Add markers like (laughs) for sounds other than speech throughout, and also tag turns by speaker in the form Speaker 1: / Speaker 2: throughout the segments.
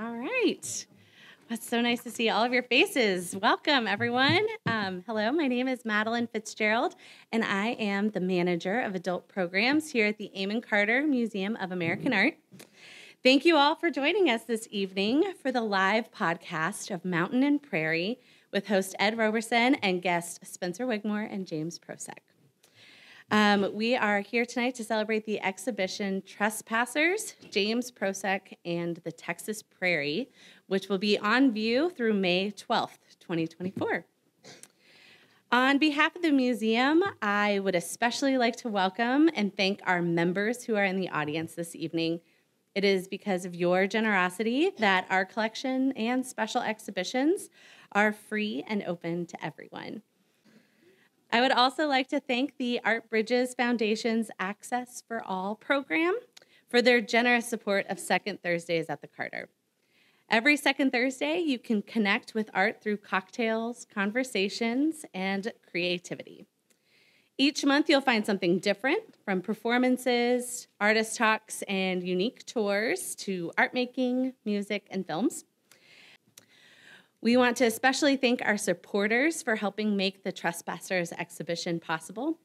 Speaker 1: All right. It's so nice to see all of your faces. Welcome, everyone. Um, hello, my name is Madeline Fitzgerald, and I am the manager of adult programs here at the Amon Carter Museum of American Art. Thank you all for joining us this evening for the live podcast of Mountain and Prairie with host Ed Roberson and guest Spencer Wigmore and James Prosek. Um, we are here tonight to celebrate the exhibition Trespassers, James Prosek, and the Texas Prairie, which will be on view through May 12th, 2024. On behalf of the museum, I would especially like to welcome and thank our members who are in the audience this evening. It is because of your generosity that our collection and special exhibitions are free and open to everyone. I would also like to thank the Art Bridges Foundation's Access for All program for their generous support of Second Thursdays at the Carter. Every second Thursday, you can connect with art through cocktails, conversations, and creativity. Each month, you'll find something different from performances, artist talks, and unique tours to art making, music, and films. We want to especially thank our supporters for helping make the Trespassers exhibition possible.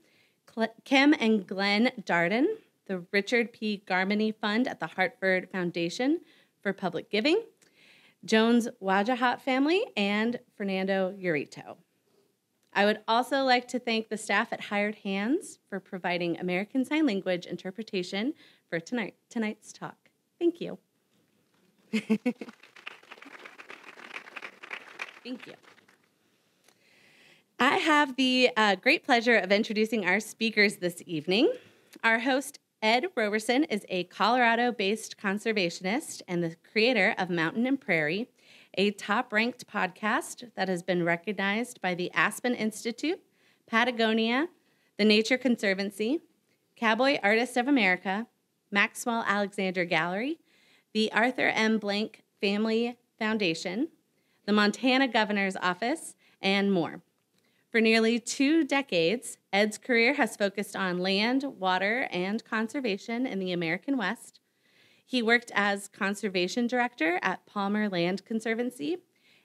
Speaker 1: Kim and Glenn Darden, the Richard P. Garmany Fund at the Hartford Foundation for Public Giving, Jones Wajahat family, and Fernando Urito. I would also like to thank the staff at Hired Hands for providing American Sign Language interpretation for tonight, tonight's talk. Thank you. (laughs) Thank you. I have the uh, great pleasure of introducing our speakers this evening. Our host, Ed Roberson, is a Colorado based conservationist and the creator of Mountain and Prairie, a top ranked podcast that has been recognized by the Aspen Institute, Patagonia, the Nature Conservancy, Cowboy Artists of America, Maxwell Alexander Gallery, the Arthur M. Blank Family Foundation, the Montana Governor's Office, and more. For nearly two decades, Ed's career has focused on land, water, and conservation in the American West, he worked as conservation director at Palmer Land Conservancy,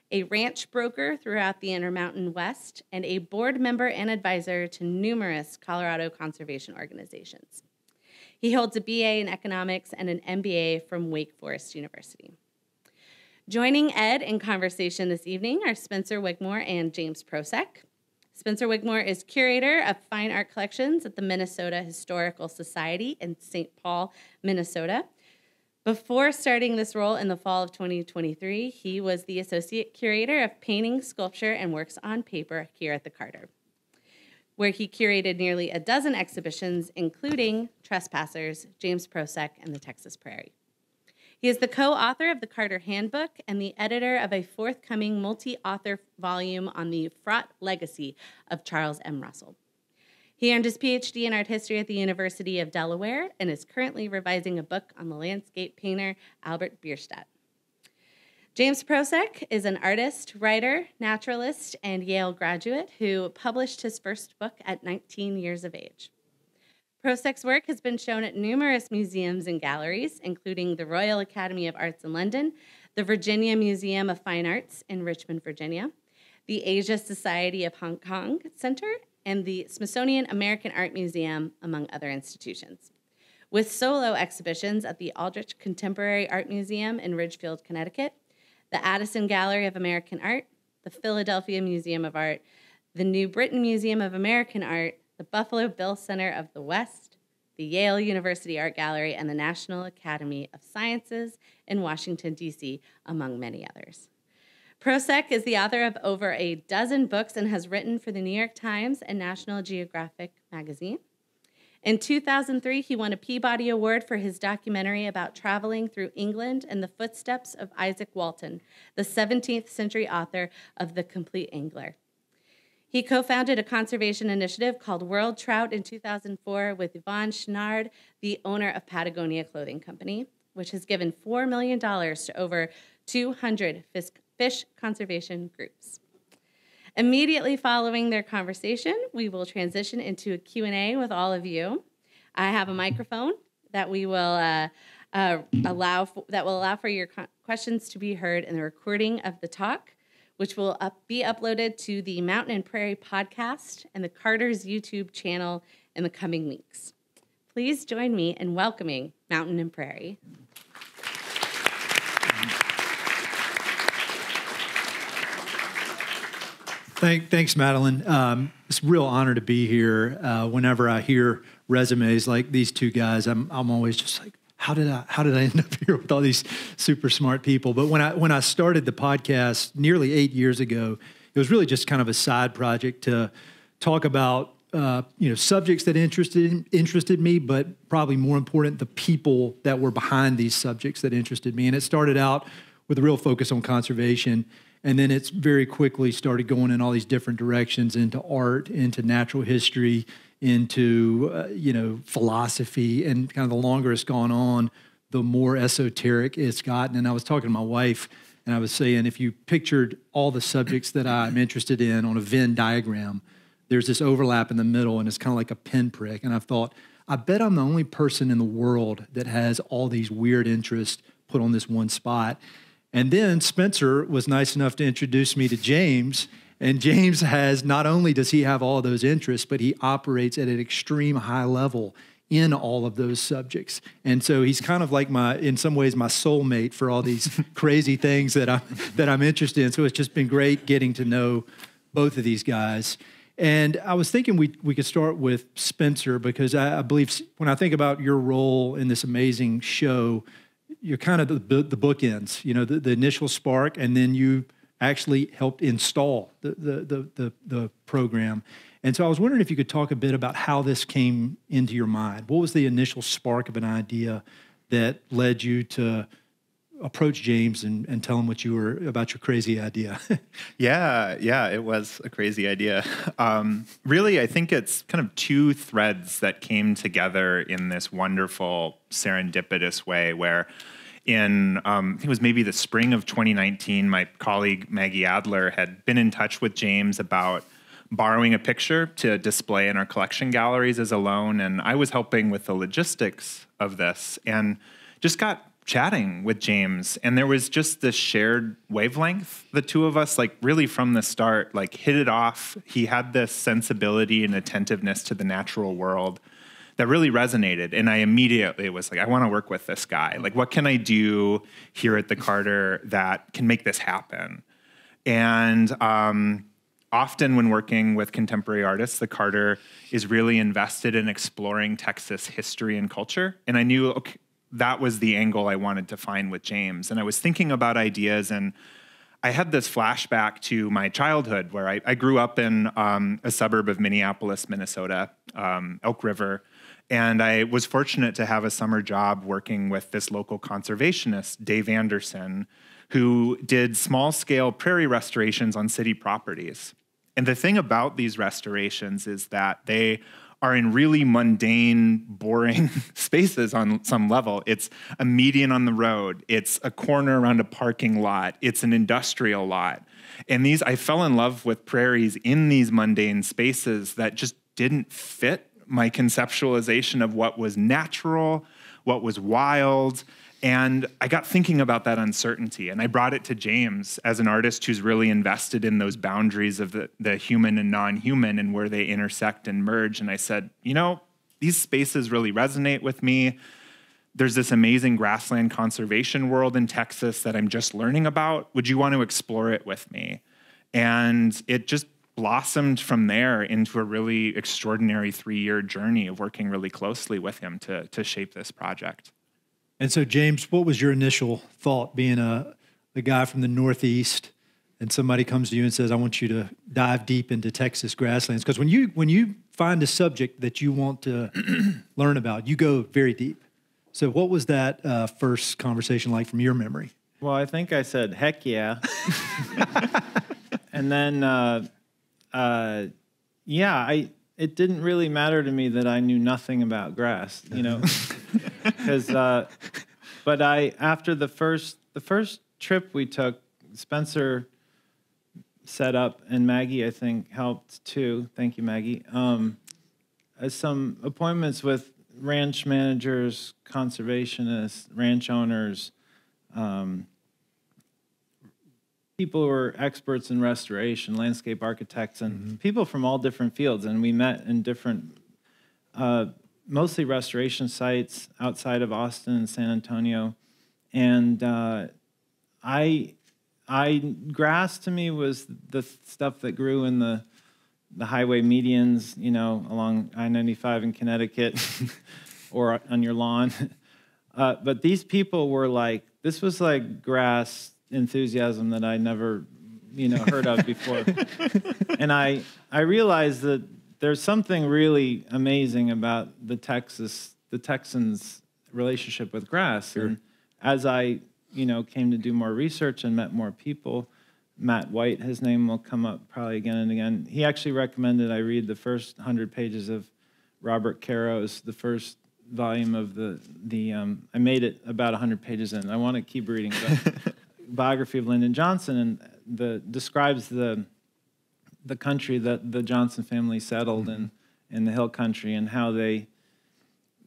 Speaker 1: a ranch broker throughout the Intermountain West, and a board member and advisor to numerous Colorado conservation organizations. He holds a BA in economics and an MBA from Wake Forest University. Joining Ed in conversation this evening are Spencer Wigmore and James Prosek. Spencer Wigmore is curator of fine art collections at the Minnesota Historical Society in St. Paul, Minnesota, before starting this role in the fall of 2023, he was the associate curator of painting, sculpture, and works on paper here at the Carter, where he curated nearly a dozen exhibitions, including Trespassers, James Prosek, and the Texas Prairie. He is the co author of the Carter Handbook and the editor of a forthcoming multi author volume on the fraught legacy of Charles M. Russell. He earned his PhD in art history at the University of Delaware and is currently revising a book on the landscape painter Albert Bierstadt. James Prosek is an artist, writer, naturalist, and Yale graduate who published his first book at 19 years of age. Prosek's work has been shown at numerous museums and galleries, including the Royal Academy of Arts in London, the Virginia Museum of Fine Arts in Richmond, Virginia, the Asia Society of Hong Kong Center, and the Smithsonian American Art Museum, among other institutions. With solo exhibitions at the Aldrich Contemporary Art Museum in Ridgefield, Connecticut, the Addison Gallery of American Art, the Philadelphia Museum of Art, the New Britain Museum of American Art, the Buffalo Bill Center of the West, the Yale University Art Gallery, and the National Academy of Sciences in Washington, D.C., among many others. Prosek is the author of over a dozen books and has written for the New York Times and National Geographic magazine. In 2003, he won a Peabody Award for his documentary about traveling through England in the footsteps of Izaak Walton, the 17th century author of The Compleat Angler. He co founded a conservation initiative called World Trout in 2004 with Yvon Chouinard, the owner of Patagonia Clothing Company, which has given $4 million to over 200 fish conservation groups. Immediately following their conversation, we will transition into a Q&A with all of you. I have a microphone that we will uh, uh, allow that will allow for your questions to be heard in the recording of the talk, which will up, be uploaded to the Mountain and Prairie podcast and the Carter's YouTube channel in the coming weeks. Please join me in welcoming Mountain and Prairie.
Speaker 2: Thank, thanks, Madeline. Um, it's a real honor to be here. Uh, whenever I hear resumes like these two guys, I'm, I'm always just like, how did I how did I end up (laughs) here with all these super smart people? But when I when I started the podcast nearly eight years ago, it was really just kind of a side project to talk about uh, you know subjects that interested interested me, but probably more important, the people that were behind these subjects that interested me. And it started out with a real focus on conservation and then it's very quickly started going in all these different directions into art into natural history into uh, you know philosophy and kind of the longer it's gone on the more esoteric it's gotten and i was talking to my wife and i was saying if you pictured all the subjects that i'm interested in on a venn diagram there's this overlap in the middle and it's kind of like a pinprick and i've thought i bet i'm the only person in the world that has all these weird interests put on this one spot and then Spencer was nice enough to introduce me to James. And James has not only does he have all those interests, but he operates at an extreme high level in all of those subjects. And so he's kind of like my, in some ways, my soulmate for all these (laughs) crazy things that I'm that I'm interested in. So it's just been great getting to know both of these guys. And I was thinking we we could start with Spencer because I, I believe when I think about your role in this amazing show, you're kind of the, the bookends, you know, the, the initial spark, and then you actually helped install the, the, the, the, the program. And so I was wondering if you could talk a bit about how this came into your mind. What was the initial spark of an idea that led you to approach James and, and tell him what you were about your crazy idea? (laughs)
Speaker 3: yeah, yeah, it was a crazy idea. Um, really, I think it's kind of two threads that came together in this wonderful serendipitous way where in um, I think it was maybe the spring of 2019, my colleague Maggie Adler had been in touch with James about borrowing a picture to display in our collection galleries as a loan, and I was helping with the logistics of this, and just got chatting with James and there was just this shared wavelength the two of us like really from the start like hit it off. He had this sensibility and attentiveness to the natural world that really resonated and I immediately was like I want to work with this guy like what can I do here at the Carter that can make this happen and um, often when working with contemporary artists the Carter is really invested in exploring Texas history and culture and I knew okay that was the angle I wanted to find with James. And I was thinking about ideas, and I had this flashback to my childhood where I, I grew up in um, a suburb of Minneapolis, Minnesota, um, Elk River. And I was fortunate to have a summer job working with this local conservationist, Dave Anderson, who did small scale prairie restorations on city properties. And the thing about these restorations is that they are in really mundane, boring (laughs) spaces on some level. It's a median on the road, it's a corner around a parking lot, it's an industrial lot. And these, I fell in love with prairies in these mundane spaces that just didn't fit my conceptualization of what was natural, what was wild, and I got thinking about that uncertainty, and I brought it to James as an artist who's really invested in those boundaries of the, the human and non human and where they intersect and merge. And I said, you know, these spaces really resonate with me. There's this amazing grassland conservation world in Texas that I'm just learning about. Would you want to explore it with me? And it just blossomed from there into a really extraordinary three year journey of working really closely with him to, to shape this project.
Speaker 2: And so, James, what was your initial thought being a, a guy from the Northeast and somebody comes to you and says, I want you to dive deep into Texas grasslands? Because when you, when you find a subject that you want to (clears throat) learn about, you go very deep. So, what was that uh, first conversation like from your memory?
Speaker 4: Well, I think I said, heck yeah. (laughs) and then, uh, uh, yeah, I, it didn't really matter to me that I knew nothing about grass, you know, (laughs) because. Uh, but I after the first the first trip we took, Spencer set up and Maggie I think helped too. Thank you, Maggie. Um, some appointments with ranch managers, conservationists, ranch owners, um, people were experts in restoration, landscape architects, and people from all different fields. And we met in different, uh, mostly restoration sites outside of Austin and San Antonio. And uh, I, I grass to me was the stuff that grew in the the highway medians, you know, along I-95 in Connecticut (laughs) or on your lawn. (laughs) Uh, but these people were like, this was like grass enthusiasm that I never, you know, heard of before. (laughs) and I, I realized that there's something really amazing about the Texas, the Texans' relationship with grass. And as I, you know, came to do more research and met more people, Matt White, his name will come up probably again and again. He actually recommended I read the first hundred pages of Robert Caro's, the first volume of the the. Um, I made it about hundred pages in. I want to keep reading. But (laughs) biography of Lyndon Johnson and the describes the the country that the Johnson family settled in in the hill country and how they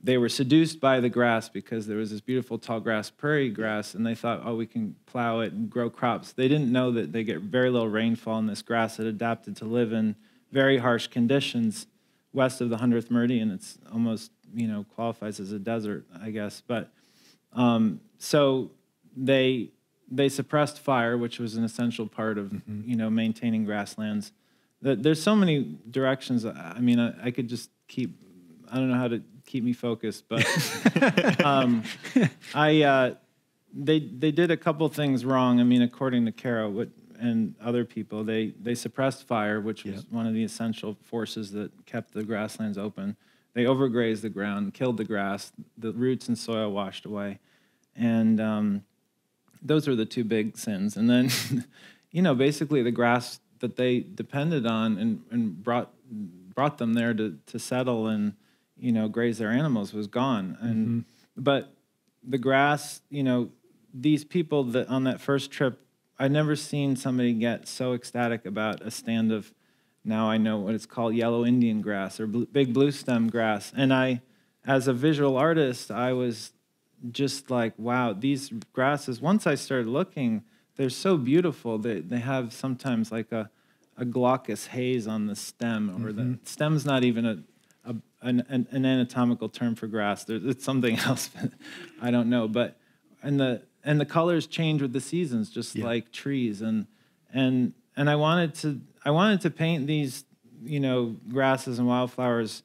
Speaker 4: they were seduced by the grass because there was this beautiful tall grass, prairie grass, and they thought, oh, we can plow it and grow crops. They didn't know that they get very little rainfall, in this grass had adapted to live in very harsh conditions west of the 100th meridian. It's almost, you know, qualifies as a desert, I guess. But um, so they they suppressed fire, which was an essential part of, you know, maintaining grasslands. There's so many directions. I mean, I, I could just keep. I don't know how to keep me focused, but (laughs) um, I uh, they they did a couple things wrong. I mean, according to Caro what, and other people, they they suppressed fire, which was
Speaker 2: Yep.
Speaker 4: one of the essential forces that kept the grasslands open. They overgrazed the ground, killed the grass, the roots and soil washed away, and um, those are the two big sins. And then, (laughs) you know, basically the grass that they depended on and, and brought brought them there to, to settle and you know graze their animals was gone. And mm-hmm. but the grass, you know, these people that on that first trip, I never seen somebody get so ecstatic about a stand of. Now I know what it's called, yellow Indian grass or blue, big blue stem grass. And I, as a visual artist, I was just like, wow, these grasses, once I started looking, they're so beautiful. They, they have sometimes like a, a glaucous haze on the stem, or the mm-hmm. stem's not even a, a, an, an an anatomical term for grass. There's, it's something (laughs) else, but I don't know. But, and the, and the colors change with the seasons, just
Speaker 2: Yeah.
Speaker 4: like trees. And, and, and I wanted to, I wanted to paint these, you know, grasses and wildflowers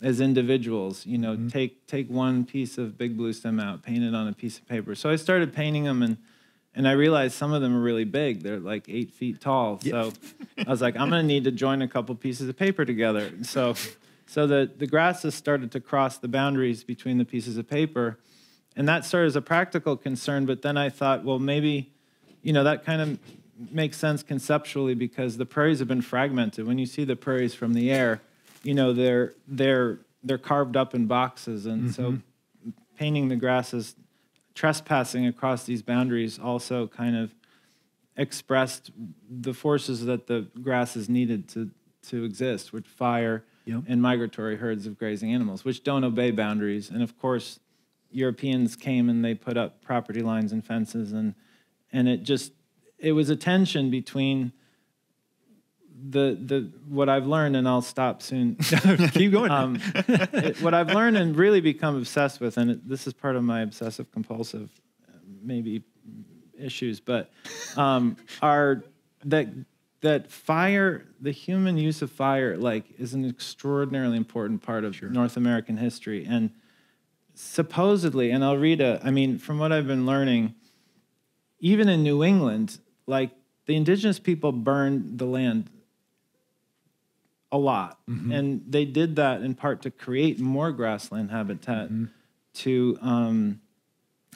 Speaker 4: as individuals you know mm-hmm. take take one piece of big blue stem out paint it on a piece of paper. So i started painting them and and i realized some of them are really big. They're like eight feet tall. So i was like i'm going to need to join a couple pieces of paper together. So so the the grasses started to cross the boundaries between the pieces of paper. And that started as a practical concern but then i thought well maybe you know that kind of makes sense conceptually because the prairies have been fragmented. When you see the prairies from the air you know they're they're they're carved up in boxes. And so mm-hmm. painting the grasses trespassing across these boundaries also kind of expressed the forces that the grasses needed to to exist which fire
Speaker 2: Yep.
Speaker 4: and migratory herds of grazing animals which don't obey boundaries. And of course Europeans came and they put up property lines and fences and and it just it was a tension between the the what I've learned and I'll stop soon. (laughs)
Speaker 2: Keep going.
Speaker 4: um, it- what I've learned and really become obsessed with, and it, this is part of my obsessive compulsive maybe issues, but um, are that that fire, the human use of fire, like is an extraordinarily important part of North American history, and supposedly, and I'll read a, I mean, from what I've been learning, even in New England, like the indigenous people burned the land a lot. And they did that in part to create more grassland habitat, to um,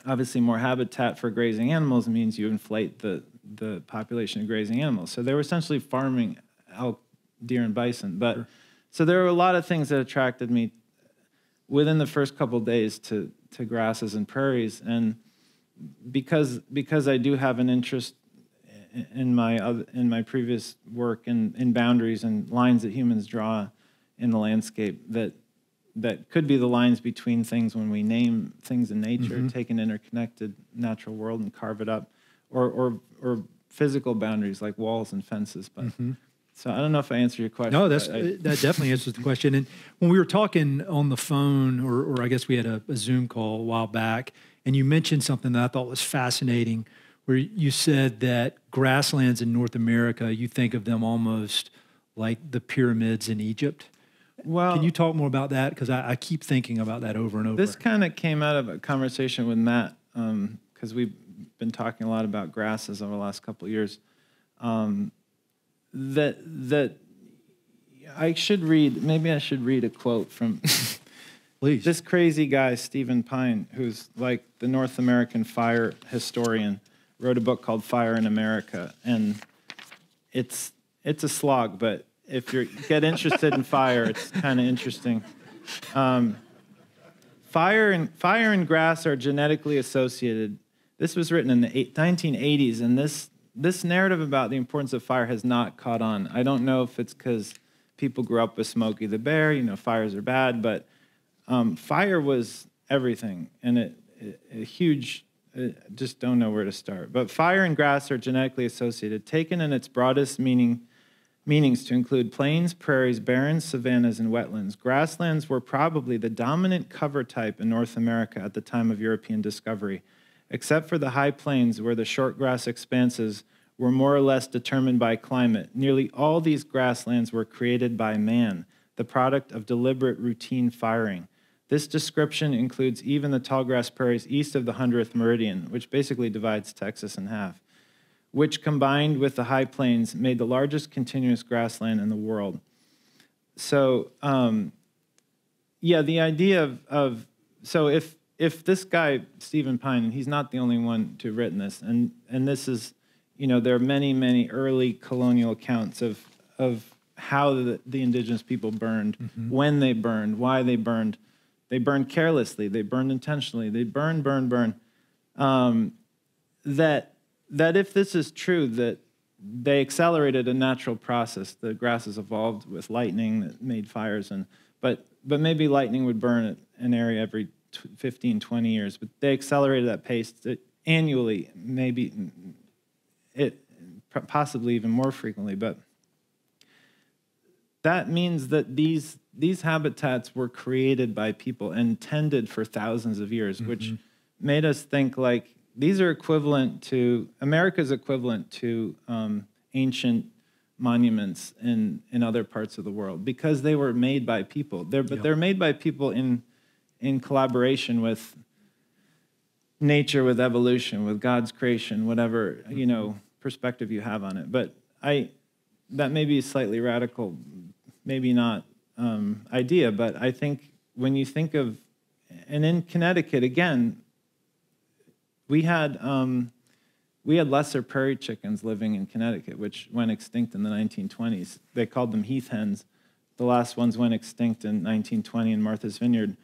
Speaker 4: obviously more habitat for grazing animals means you inflate the, the population of grazing animals. So they were essentially farming elk, deer, and bison. But so there were a lot of things that attracted me within the first couple days to, to grasses and prairies. And because because I do have an interest in my other, in my previous work in, in boundaries and lines that humans draw in the landscape that that could be the lines between things when we name things in nature, mm-hmm. take an interconnected natural world and carve it up, or or or physical boundaries like walls and fences. But mm-hmm. so I don't know if I answered your question.
Speaker 2: No, that's
Speaker 4: I- uh,
Speaker 2: that definitely answers the question. And when we were talking on the phone, or, or I guess we had a, a Zoom call a while back, and you mentioned something that I thought was fascinating, where you said that grasslands in North America, you think of them almost like the pyramids in Egypt.
Speaker 4: well,
Speaker 2: Can you talk more about that? Because I, I keep thinking about that over and over.
Speaker 4: This kind of came out of a conversation with Matt because we've been talking a lot about grasses over the last couple of years. Um, that that I should read. Maybe I should read a quote from (laughs)
Speaker 2: Please.
Speaker 4: this crazy guy Stephen Pyne, who's like the North American fire historian, wrote a book called Fire in America, and it's it's a slog. But if you get interested in fire, it's kind of interesting. Fire and fire and grass are genetically associated. This was written in the eight, 1980s, and this this narrative about the importance of fire has not caught on. I don't know if it's because people grew up with Smokey the Bear. You know, fires are bad, but um, fire was everything, and it, it, a huge. Uh just don't know where to start. But fire and grass are genetically associated, taken in its broadest meaning meanings to include plains, prairies, barrens, savannas, and wetlands. Grasslands were probably the dominant cover type in North America at the time of European discovery, except for the high plains where the short grass expanses were more or less determined by climate. Nearly all these grasslands were created by man, the product of deliberate routine firing. This description includes even the tall grass prairies east of the 100th meridian, which basically divides Texas in half which combined with the high plains made the largest continuous grassland in the world. So, um, yeah, the idea of, of so if if this guy Stephen Pyne, and he's not the only one to have written this, and and this is, you know, there are many many early colonial accounts of of how the, the indigenous people burned, when they burned, why they burned. They burned carelessly. They burned intentionally. They burn, burn, burn. Um, that that if this is true, that they accelerated a natural process. The grasses evolved with lightning that made fires, and but but maybe lightning would burn an area every tw- 15, 20 years. But they accelerated that pace that annually, maybe it possibly even more frequently. But that means that these these habitats were created by people and tended for thousands of years, which made us think like these are equivalent to America's equivalent to um, ancient monuments in in other parts of the world because they were made by people. They're, but they're made by people in in collaboration with nature, with evolution, with God's creation, whatever you know perspective you have on it. But I that may be slightly radical, maybe not um, idea, but I think when you think of and in Connecticut again, we had um, we had lesser prairie chickens living in Connecticut, which went extinct in the 1920s. They called them heath hens. The last ones went extinct in 1920 in Martha's Vineyard.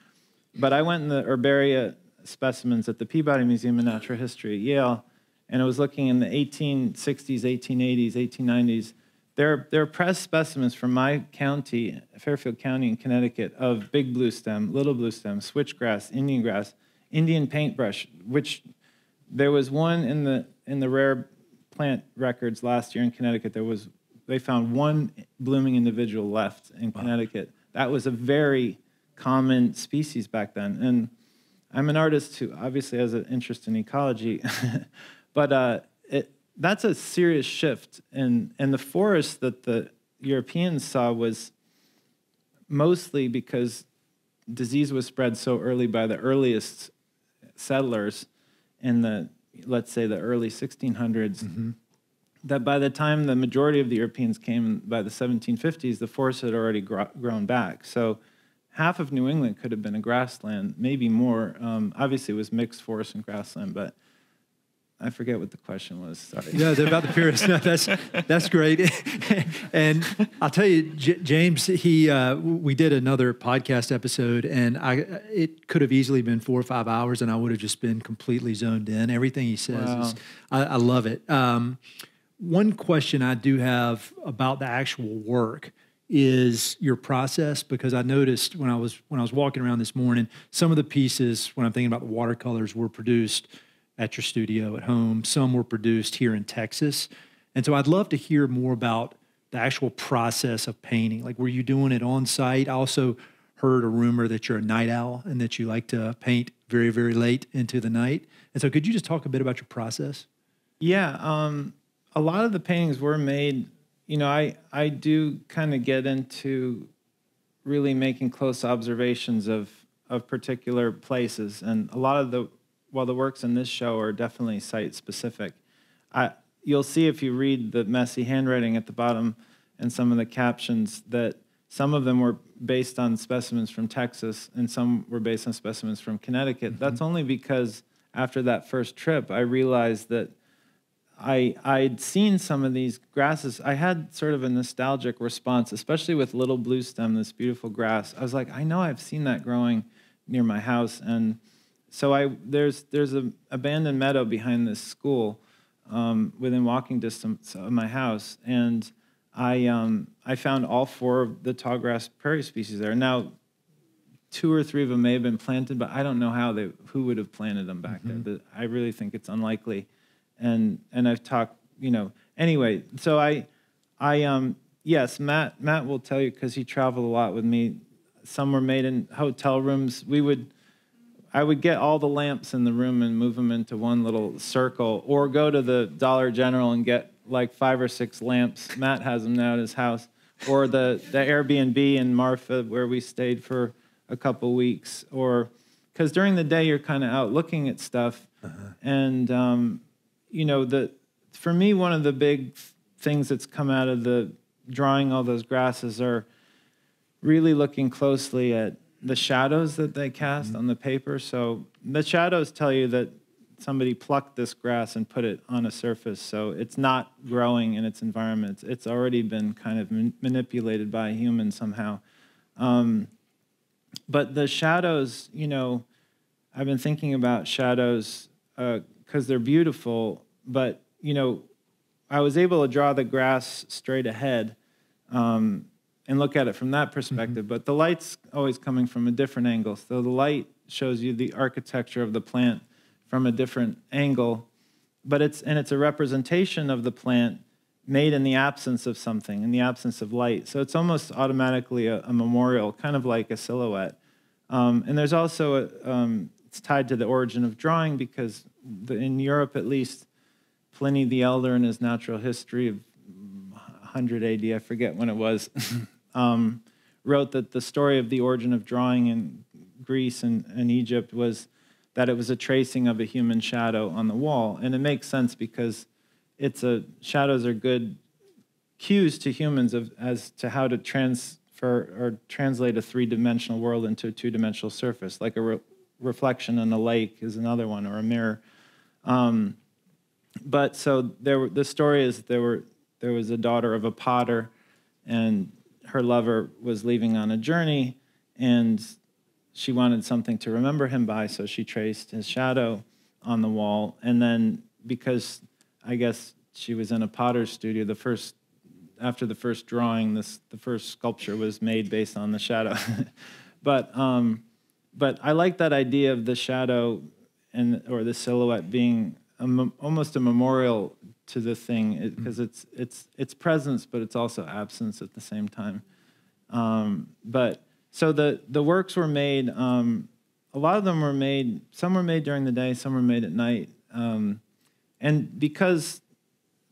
Speaker 4: But I went in the herbaria specimens at the Peabody Museum of Natural History at Yale, and I was looking in the 1860s, 1880s, 1890s. There, there are pressed specimens from my county, Fairfield County in Connecticut, of big blue stem, little blue stem, switchgrass, Indian grass, Indian paintbrush, which there was one in the in the rare plant records last year in Connecticut. There was they found one blooming individual left in Connecticut. That was a very common species back then. And I'm an artist who obviously has an interest in ecology, (laughs) but uh, it, that's a serious shift. And and the forest that the Europeans saw was mostly because disease was spread so early by the earliest settlers in the let's say the early 1600s that by the time the majority of the Europeans came by the 1750s, the forest had already gro- grown back. So half of New England could have been a grassland, maybe more. Um, obviously, it was mixed forest and grassland, but I forget what the question was. Sorry.
Speaker 2: Yeah, they're about the purists. No, that's that's great. (laughs) and I'll tell you, J- James, he uh, we did another podcast episode, and I it could have easily been four or five hours, and I would have just been completely zoned in. Everything he says,
Speaker 4: Wow.
Speaker 2: is, I, I love it. Um, one question I do have about the actual work is your process because I noticed when I was when I was walking around this morning, some of the pieces when I'm thinking about the watercolors were produced at your studio at home. Some were produced here in Texas. And so I'd love to hear more about the actual process of painting. Like, were you doing it on site? I also heard a rumor that you're a night owl and that you like to paint very, very late into the night. And so, could you just talk a bit about your process?
Speaker 4: Yeah, um, a lot of the paintings were made. You know, I I do kind of get into really making close observations of of particular places, and a lot of the well, the works in this show are definitely site specific. I you'll see if you read the messy handwriting at the bottom and some of the captions that some of them were based on specimens from Texas and some were based on specimens from Connecticut. Mm-hmm. That's only because after that first trip, I realized that I I'd seen some of these grasses. I had sort of a nostalgic response, especially with little blue stem, this beautiful grass. I was like, I know I've seen that growing near my house, and so I there's there's an abandoned meadow behind this school um, within walking distance of my house, and I um, I found all four of the tallgrass prairie species there. Now, two or three of them may have been planted, but I don't know how they who would have planted them back mm-hmm. there. I really think it's unlikely, and and I've talked you know anyway. So I I um yes Matt Matt will tell you because he traveled a lot with me. Some were made in hotel rooms. We would I would get all the lamps in the room and move them into one little circle, or go to the Dollar General and get like five or six lamps. Matt has them now at his house, or the the Airbnb in Marfa where we stayed for a couple weeks, or because during the day you're kind of out looking at stuff, uh-huh. and um, you know the for me one of the big things that's come out of the drawing all those grasses are really looking closely at the shadows that they cast mm-hmm. on the paper. So the shadows tell you that somebody plucked this grass and put it on a surface. So it's not growing in its environment. It's already been kind of man- manipulated by a human somehow. Um, but the shadows, you know, I've been thinking about shadows because uh, they're beautiful. But you know, I was able to draw the grass straight ahead. Um, and look at it from that perspective. Mm-hmm. But the light's always coming from a different angle. So the light shows you the architecture of the plant from a different angle. But it's and it's a representation of the plant made in the absence of something, in the absence of light. So it's almost automatically a, a memorial, kind of like a silhouette. Um, and there's also a, um, it's tied to the origin of drawing because the, in Europe, at least, Pliny the Elder in his Natural History of 100 AD, I forget when it was, (laughs) um, wrote that the story of the origin of drawing in Greece and, and Egypt was that it was a tracing of a human shadow on the wall. And it makes sense because it's a shadows are good cues to humans of, as to how to transfer or translate a three-dimensional world into a two-dimensional surface, like a re- reflection in a lake is another one, or a mirror. Um, but so there, the story is there were there was a daughter of a potter, and her lover was leaving on a journey and she wanted something to remember him by, so she traced his shadow on the wall. And then, because I guess she was in a potter's studio, the first after the first drawing, this the first sculpture was made based on the shadow. (laughs) but um, but I like that idea of the shadow and or the silhouette being a, almost a memorial to the thing because it, it's it's it's presence, but it's also absence at the same time. Um, but so the the works were made. Um, a lot of them were made. Some were made during the day. Some were made at night. Um, and because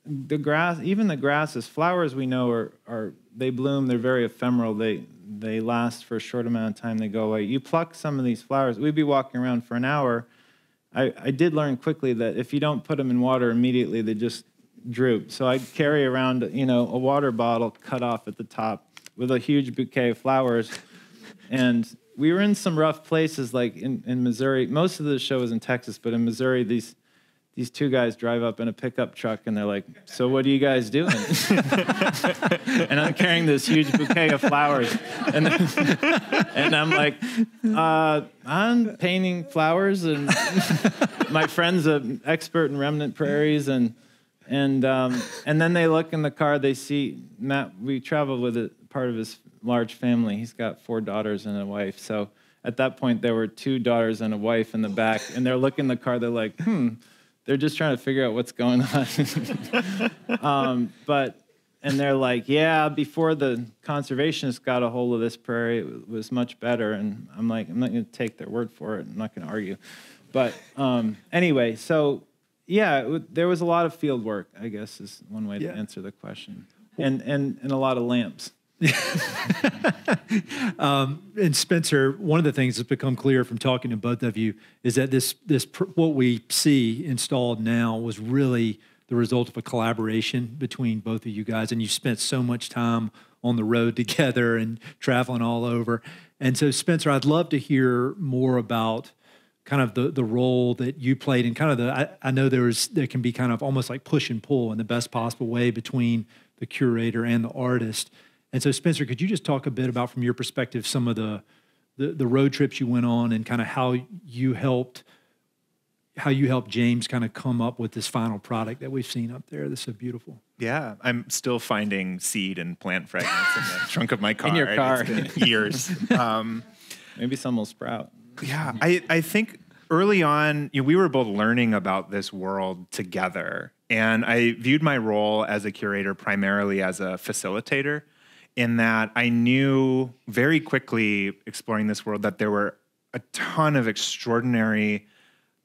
Speaker 4: the grass, even the grasses, flowers we know are are they bloom. They're very ephemeral. They they last for a short amount of time. They go away. You pluck some of these flowers. We'd be walking around for an hour I, I did learn quickly that if you don't put them in water immediately, they just droop. So I carry around, you know, a water bottle cut off at the top with a huge bouquet of flowers. And we were in some rough places, like in, in Missouri. Most of the show was in Texas, but in Missouri, these these two guys drive up in a pickup truck and they're like, "So what are you guys doing?" (laughs) and I'm carrying this huge bouquet of flowers, and (laughs) and I'm like, uh, "I'm painting flowers, and (laughs) my friend's an expert in remnant prairies, and and um, and then they look in the car, they see Matt. We traveled with a part of his large family. He's got four daughters and a wife, so. At that point, there were two daughters and a wife in the back, and they're looking in the car. They're like, "Hmm, they're just trying to figure out what's going on. (laughs) um, but and they're like, yeah, before the conservationists got a hold of this prairie, it was much better. And I'm like, I'm not going to take their word for it. I'm not going to argue. But um, anyway, so yeah, there was a lot of field work. I guess is one way
Speaker 2: Yeah.
Speaker 4: to answer the question, and and and a lot of lamps. (laughs)
Speaker 2: Um, and Spencer, one of the things that's become clear from talking to both of you is that this this what we see installed now was really the result of a collaboration between both of you guys, and you spent so much time on the road (laughs) together and traveling all over. And so, Spencer, I'd love to hear more about kind of the the role that you played and kind of the I, I know there's there can be kind of almost like push and pull in the best possible way between the curator and the artist. And so Spencer, could you just talk a bit about from your perspective some of the the, the road trips you went on and kind of how you helped how you helped James kind of come up with this final product that we've seen up there that's so beautiful.
Speaker 3: Yeah, I'm still finding seed and plant fragments in the (laughs) trunk of my car.
Speaker 4: In your
Speaker 3: It's
Speaker 4: car.
Speaker 3: been years. (laughs) Um,
Speaker 4: Maybe some will sprout.
Speaker 3: yeah, I, I think early on, you know, we were both learning about this world together. And I viewed my role as a curator primarily as a facilitator, in that I knew very quickly exploring this world that there were a ton of extraordinary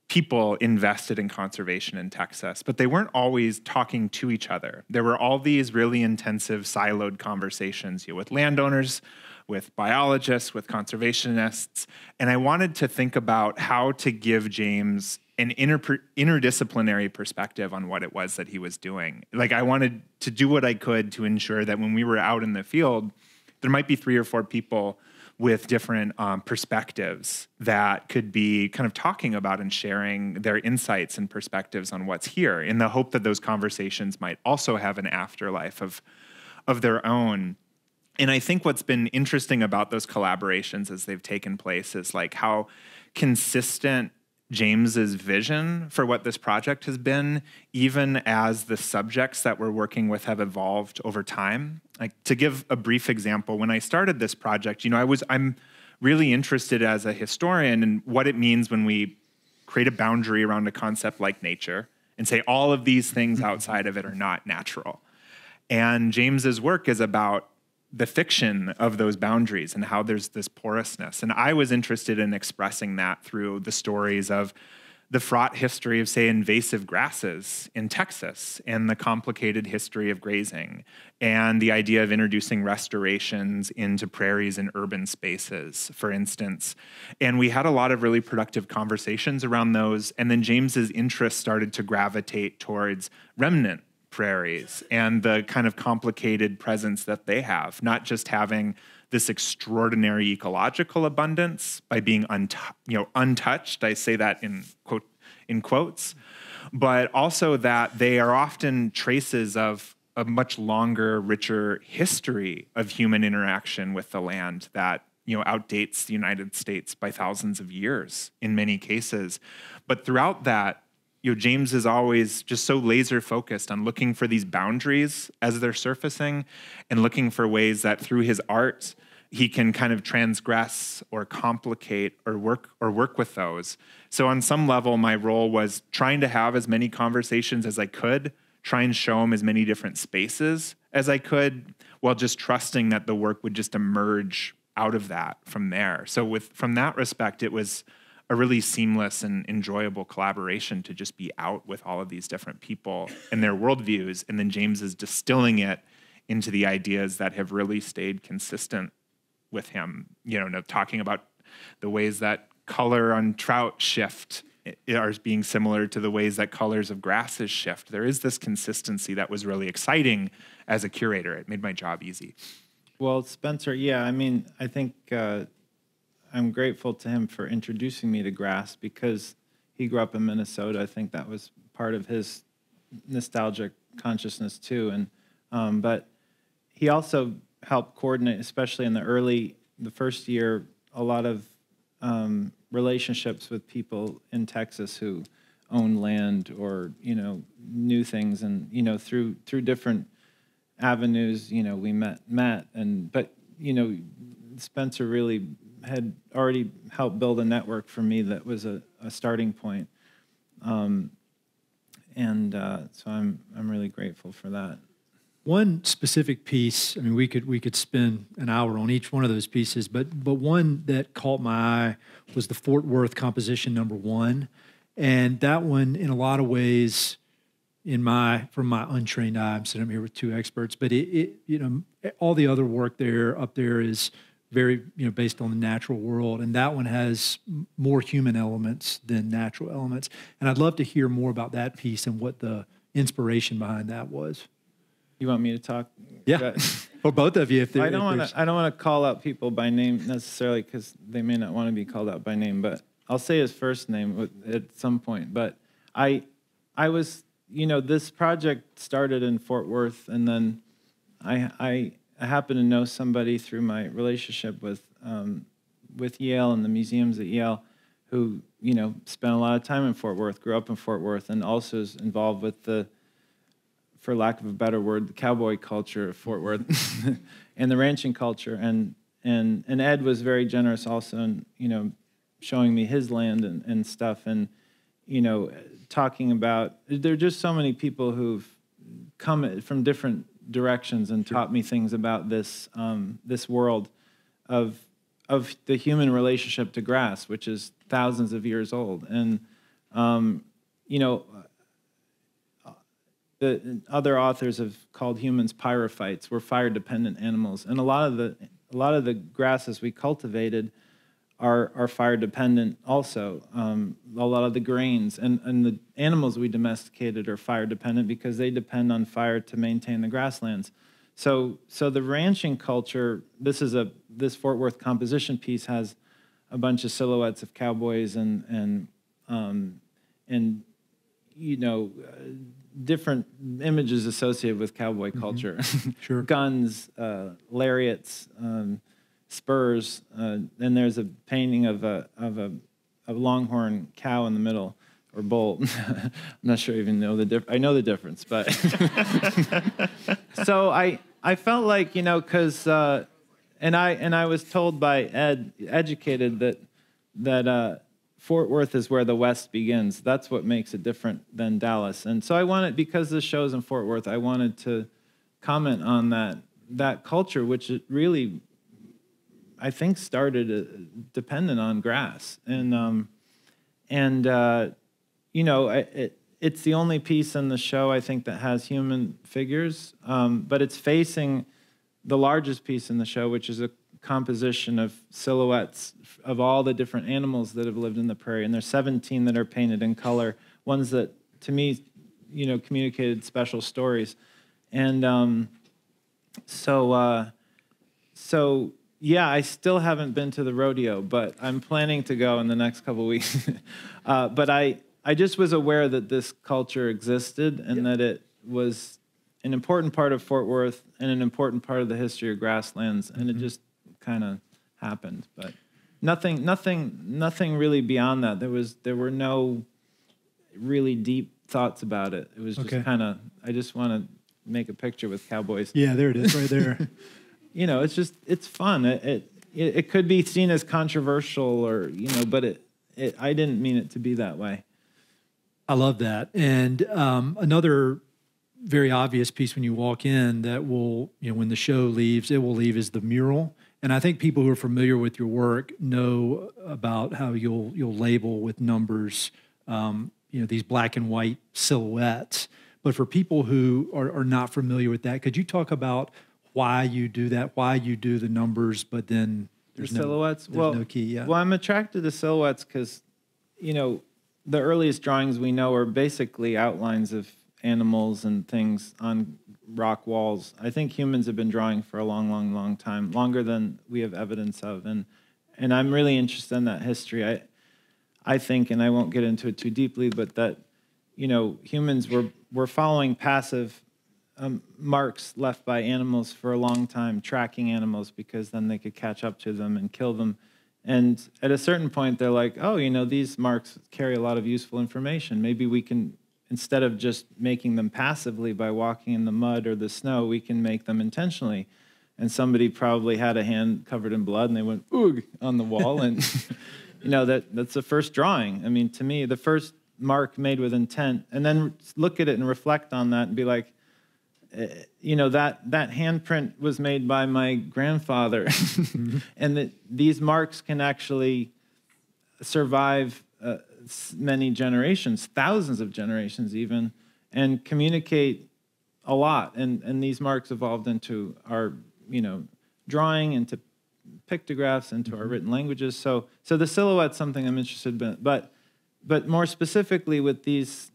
Speaker 3: people invested in conservation in Texas, but they weren't always talking to each other. There were all these really intensive siloed conversations you know, with landowners, with biologists, with conservationists, and I wanted to think about how to give James an inter- interdisciplinary perspective on what it was that he was doing. Like I wanted to do what I could to ensure that when we were out in the field, there might be three or four people with different um, perspectives that could be kind of talking about and sharing their insights and perspectives on what's here in the hope that those conversations might also have an afterlife of of their own and I think what's been interesting about those collaborations as they've taken place is like how consistent James's vision for what this project has been, even as the subjects that we're working with have evolved over time. Like to give a brief example, when I started this project, you know, I was I'm really interested as a historian in what it means when we create a boundary around a concept like nature and say all of these things (laughs) outside of it are not natural. And James's work is about the fiction of those boundaries and how there's this porousness. And I was interested in expressing that through the stories of the fraught history of, say, invasive grasses in Texas and the complicated history of grazing and the idea of introducing restorations into prairies and urban spaces, for instance. And we had a lot of really productive conversations around those. And then James's interest started to gravitate towards remnant prairies and the kind of complicated presence that they have, not just having this extraordinary ecological abundance by being you know, untouched. I say that in quote in quotes, but also that they are often traces of a much longer, richer history of human interaction with the land that you know outdates the United States by thousands of years in many cases. But throughout that, you know, James is always just so laser focused on looking for these boundaries as they're surfacing and looking for ways that through his art he can kind of transgress or complicate or work or work with those. So on some level my role was trying to have as many conversations as I could, try and show him as many different spaces as I could while just trusting that the work would just emerge out of that from there. So with from that respect it was a really seamless and enjoyable collaboration to just be out with all of these different people and their worldviews. And then James is distilling it into the ideas that have really stayed consistent with him. You know, talking about the ways that color on trout shift are being similar to the ways that colors of grasses shift. There is this consistency that was really exciting as a curator. It made my job easy.
Speaker 4: Well, Spencer, yeah, I mean, I think uh, I'm grateful to him for introducing me to grass because he grew up in Minnesota. I think that was part of his nostalgic consciousness too. And um, but he also helped coordinate, especially in the early, the first year, a lot of um, relationships with people in Texas who own land or you know knew things, and you know through through different avenues, you know, we met Matt and but you know, Spencer really had already helped build a network for me that was a, a starting point. Um, and uh, so I'm I'm really grateful for that.
Speaker 2: One specific piece, I mean, we could we could spend an hour on each one of those pieces, but but one that caught my eye was the Fort Worth composition number one, and that one, in a lot of ways, in my from my untrained eye, I'm sitting here with two experts, but it, it you know all the other work there up there is very you know based on the natural world, and that one has more human elements than natural elements, and I'd love to hear more about that piece and what the inspiration behind that was.
Speaker 4: You want me to talk?
Speaker 2: Yeah, (laughs) or both of you. If
Speaker 4: I don't want to. I don't want to call out people by name necessarily because they may not want to be called out by name. But I'll say his first name at some point. But I, I was, you know, this project started in Fort Worth, and then I, I, I happen to know somebody through my relationship with, um, with Yale and the museums at Yale, who you know spent a lot of time in Fort Worth, grew up in Fort Worth, and also is involved with the for lack of a better word, the cowboy culture of Fort Worth (laughs) and the ranching culture. And, and, and Ed was very generous also in, you know, showing me his land and, and stuff. And, you know, talking about, there are just so many people who've come from different directions and taught me things about this, um, this world of, of the human relationship to grass, which is thousands of years old. And, um, you know, the other authors have called humans pyrophytes. We're fire-dependent animals, and a lot of the a lot of the grasses we cultivated are are fire-dependent also. Um, a lot of the grains and and the animals we domesticated are fire-dependent because they depend on fire to maintain the grasslands. So so the ranching culture. This is a this Fort Worth composition piece has a bunch of silhouettes of cowboys and and um, and you know. Uh, different images associated with cowboy mm-hmm. culture. (laughs)
Speaker 2: Sure.
Speaker 4: Guns, uh, lariats, um, spurs, uh, and there's a painting of a of a, longhorn cow in the middle or bull. (laughs) I'm not sure I even know the diff- I know the difference, but (laughs) so I I felt like you know because uh, and I and I was told by Ed educated that that uh, Fort Worth is where the West begins. That's what makes it different than Dallas. And so I wanted, because the show's in Fort Worth, I wanted to comment on that that culture, which really, I think, started uh, dependent on grass. And um, and uh, you know, it, it's the only piece in the show I think that has human figures, um, but it's facing the largest piece in the show, which is a composition of silhouettes of all the different animals that have lived in the prairie. And there's 17 that are painted in color, ones that, to me, you know, communicated special stories. And um, so, uh, so yeah, I still haven't been to the rodeo, but I'm planning to go in the next couple weeks. (laughs) uh, but I, I just was aware that this culture existed and that it was an important part of Fort Worth and an important part of the history of grasslands. And it mm-hmm. just kind of happened. But nothing, nothing, nothing really beyond that. There was, there were no really deep thoughts about it. It was just okay. kind of, I just want to make a picture with cowboys.
Speaker 2: Yeah, there it is, right there. (laughs)
Speaker 4: you know, it's just, it's fun. It, it, it could be seen as controversial or you know, but it, it, I didn't mean it to be that way.
Speaker 2: I love that. And um, another very obvious piece when you walk in that will, you know, when the show leaves, it will leave is the mural. And I think people who are familiar with your work know about how you'll you'll label with numbers, um, you know, these black and white silhouettes. But for people who are, are not familiar with that, could you talk about why you do that? Why you do the numbers, but then there's
Speaker 4: the silhouettes.
Speaker 2: No, well, no key. Yeah.
Speaker 4: Well, I'm attracted to silhouettes because, you know, the earliest drawings we know are basically outlines of animals and things on rock walls. I think humans have been drawing for a long, long, long time, longer than we have evidence of. And and I'm really interested in that history. I I think, and I won't get into it too deeply, but that you know humans were were following passive um, marks left by animals for a long time, tracking animals because then they could catch up to them and kill them. And at a certain point, they're like, oh, you know, these marks carry a lot of useful information. Maybe we can instead of just making them passively by walking in the mud or the snow, we can make them intentionally. And somebody probably had a hand covered in blood and they went oog on the wall. and, (laughs) you know, that, that's the first drawing. I mean, to me, the first, mark made with intent, and then look at it and reflect on that and be like, Uh, you know that that handprint was made by my grandfather, (laughs) mm-hmm. and that these marks can actually survive uh, many generations, thousands of generations even, and communicate a lot. And and these marks evolved into our you know drawing into pictographs into our mm-hmm. written languages. So, so the silhouette's something I'm interested in. But, but more specifically with these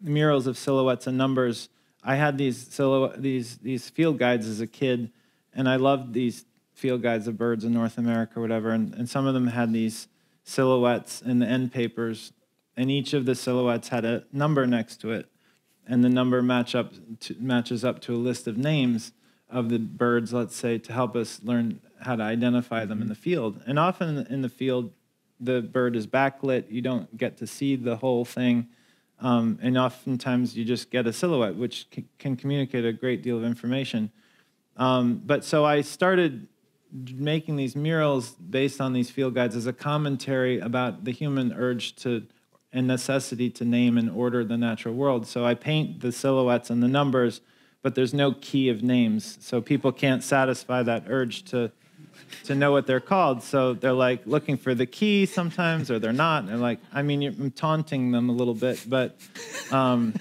Speaker 4: murals of silhouettes and numbers, I had these silhouette, these these field guides as a kid, and I loved these field guides of birds in North America or whatever. And, and some of them had these silhouettes in the end papers, and each of the silhouettes had a number next to it, and the number match up to, matches up to a list of names of the birds, let's say, to help us learn how to identify them in the field. And often in the field, the bird is backlit. You don't get to see the whole thing. Um, and oftentimes you just get a silhouette, which c- can communicate a great deal of information. Um, but so I started making these murals based on these field guides as a commentary about the human urge to and necessity to name and order the natural world. So I paint the silhouettes and the numbers but there's no key of names. So people can't satisfy that urge to to know what they're called. So they're like looking for the key sometimes, or they're not. And they're like, I mean, I'm taunting them a little bit, but um,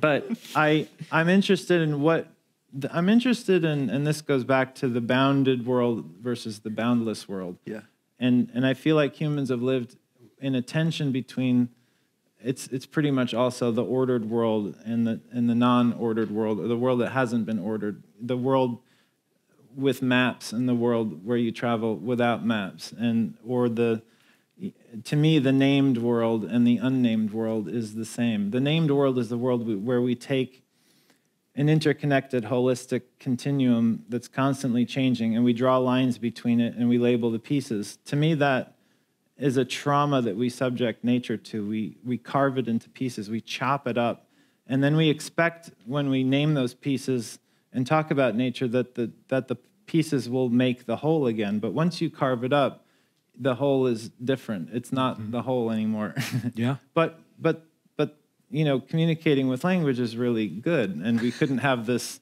Speaker 4: but I I'm interested in what I'm interested in, and this goes back to the bounded world versus the boundless world.
Speaker 2: Yeah.
Speaker 4: And and I feel like humans have lived in a tension between it's it's pretty much also the ordered world and the and the non-ordered world, or the world that hasn't been ordered, the world with maps in the world where you travel without maps, and or the to me the named world and the unnamed world is the same. The named world is the world where we take an interconnected holistic continuum that's constantly changing and we draw lines between it and we label the pieces. To me that is a trauma that we subject nature to. We, we carve it into pieces, we chop it up, and then we expect when we name those pieces and talk about nature that the, that the pieces will make the whole again. But once you carve it up, the whole is different. It's not mm-hmm. the whole anymore. (laughs)
Speaker 2: yeah.
Speaker 4: But but but you know, communicating with language is really good, and we couldn't have this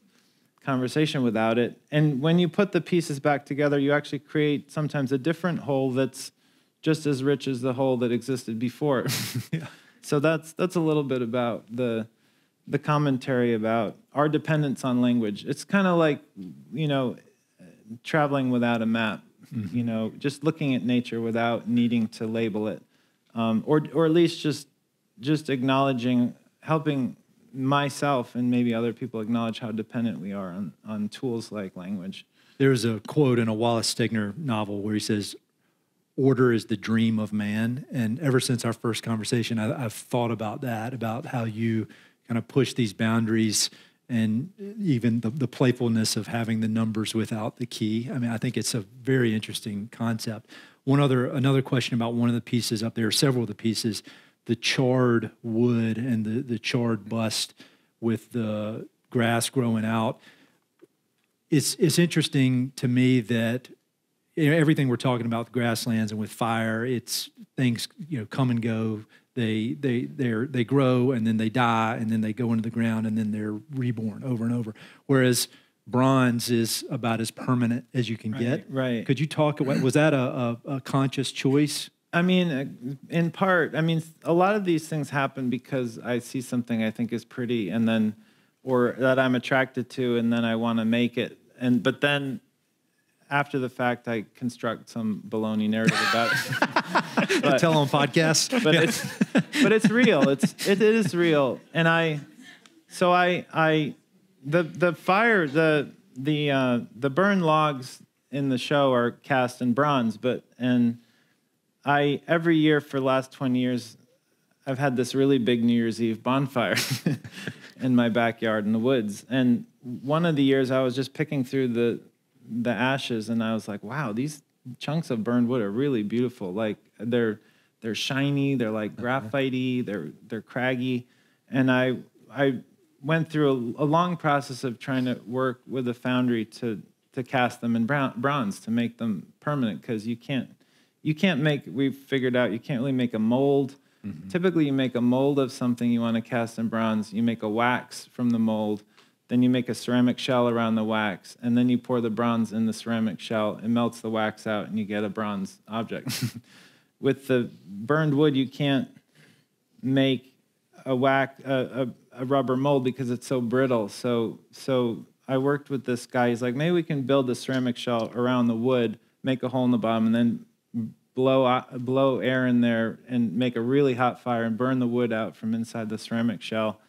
Speaker 4: conversation without it. And when you put the pieces back together, you actually create sometimes a different whole that's just as rich as the whole that existed before. (laughs) yeah. So that's that's a little bit about the the commentary about our dependence on language. It's kind of like you know traveling without a map. Mm-hmm. You know, just looking at nature without needing to label it, um, or or at least just just acknowledging, helping myself and maybe other people acknowledge how dependent we are on on tools like language.
Speaker 2: There's a quote in a Wallace Stegner novel where he says, order is the dream of man. And ever since our first conversation, I, have thought about that, about how you kind of push these boundaries and even the, the playfulness of having the numbers without the key. I mean, I think it's a very interesting concept. One other, another question about one of the pieces up there, several of the pieces, the charred wood and the, the charred bust with the grass growing out. It's, it's interesting to me that you know, everything we're talking about the grasslands and with fire, it's things you know come and go. They they they they grow and then they die and then they go into the ground and then they're reborn over and over. Whereas bronze is about as permanent as you can
Speaker 4: right,
Speaker 2: get.
Speaker 4: Right.
Speaker 2: Could you talk about was that a, a, a conscious choice?
Speaker 4: I mean, uh, in part. I mean, a lot of these things happen because I see something I think is pretty, and then, or that I'm attracted to, and then I want to make it. And but then after the fact, I construct some baloney narrative about
Speaker 2: it. (laughs) (laughs) (laughs) but, Tell on podcast.
Speaker 4: But yeah. it's but it's real. It's it is real. And I so I I the the fire the the uh, the burn logs in the show are cast in bronze, but and I every year for the last 20 years I've had this really big New Year's Eve bonfire (laughs) in my backyard in the woods. And one of the years I was just picking through the the ashes and I was like, wow, these chunks of burned wood are really beautiful. Like they're they're shiny, they're like uh-huh. graphitey, they're they're craggy, and I I went through a, a long process of trying to work with a foundry to to cast them in brown, bronze to make them permanent because you can't you can't make we've figured out you can't really make a mold mm-hmm. Typically, you make a mold of something you want to cast in bronze. You make a wax from the mold. Then you make a ceramic shell around the wax, and then you pour the bronze in the ceramic shell. It melts the wax out, and you get a bronze object. (laughs) With the burned wood, you can't make a wax a, a, a rubber mold because it's so brittle. So so I worked with this guy. He's like, maybe we can build a ceramic shell around the wood, make a hole in the bottom, and then blow blow air in there and make a really hot fire and burn the wood out from inside the ceramic shell,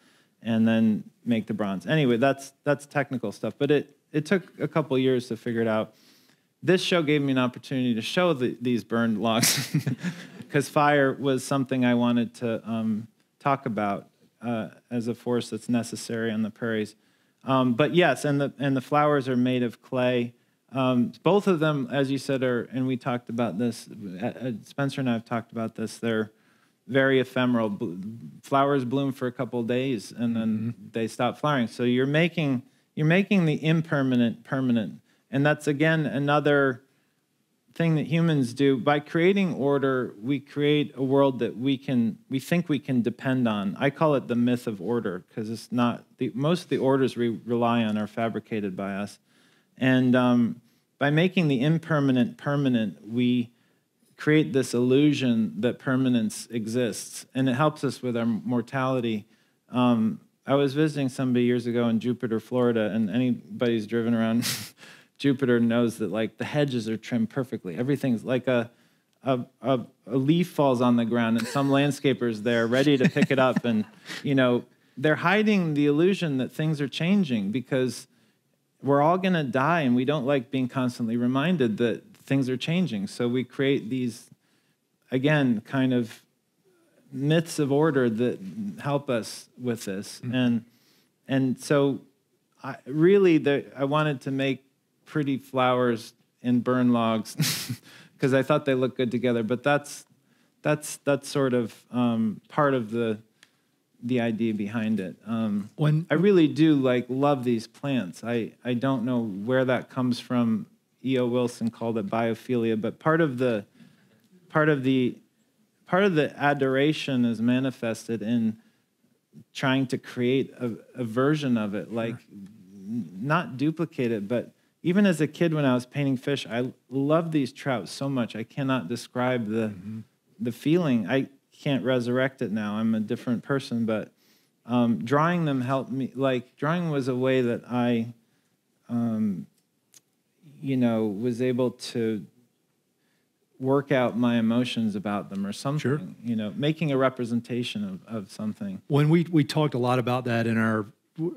Speaker 4: and then make the bronze. Anyway, that's that's technical stuff, but it it took a couple years to figure it out. This show gave me an opportunity to show the, these burned logs (laughs) because fire was something I wanted to um, talk about uh, as a force that's necessary on the prairies. Um, but yes, and the and the flowers are made of clay. Um, both of them, as you said, are and we talked about this. Uh, uh Spencer and I have talked about this. They're very ephemeral. Flowers bloom for a couple days and then mm-hmm. they stop flowering. So you're making you're making the impermanent permanent, and that's again another thing that humans do by creating order we create a world that we can we think we can depend on i call it the myth of order because it's not the most of the orders we rely on are fabricated by us and um, by making the impermanent permanent we create this illusion that permanence exists and it helps us with our mortality um, i was visiting somebody years ago in jupiter florida and anybody who's driven around (laughs) Jupiter knows that like the hedges are trimmed perfectly. Everything's like a a, a, a leaf falls on the ground and some landscapers there ready to pick it up and you know they're hiding the illusion that things are changing because we're all going to die and we don't like being constantly reminded that things are changing so we create these again kind of myths of order that help us with this mm-hmm. and and so I, really the, i wanted to make pretty flowers in burn logs (laughs) because I thought they looked good together. But that's that's that's sort of um, part of the the idea behind it. Um, when I really do like love these plants. I I don't know where that comes from. E.O. Wilson called it biophilia, but part of the part of the part of the adoration is manifested in trying to create a, a version of it, like sure. not duplicate it, but even as a kid when I was painting fish, I love these trout so much. I cannot describe the mm-hmm. the feeling. I can't resurrect it now. I'm a different person, but um, drawing them helped me. Like drawing was a way that I, um, you know, was able to work out my emotions about them or something. Sure. You know, making a representation of, of something.
Speaker 2: When we we talked a lot about that in our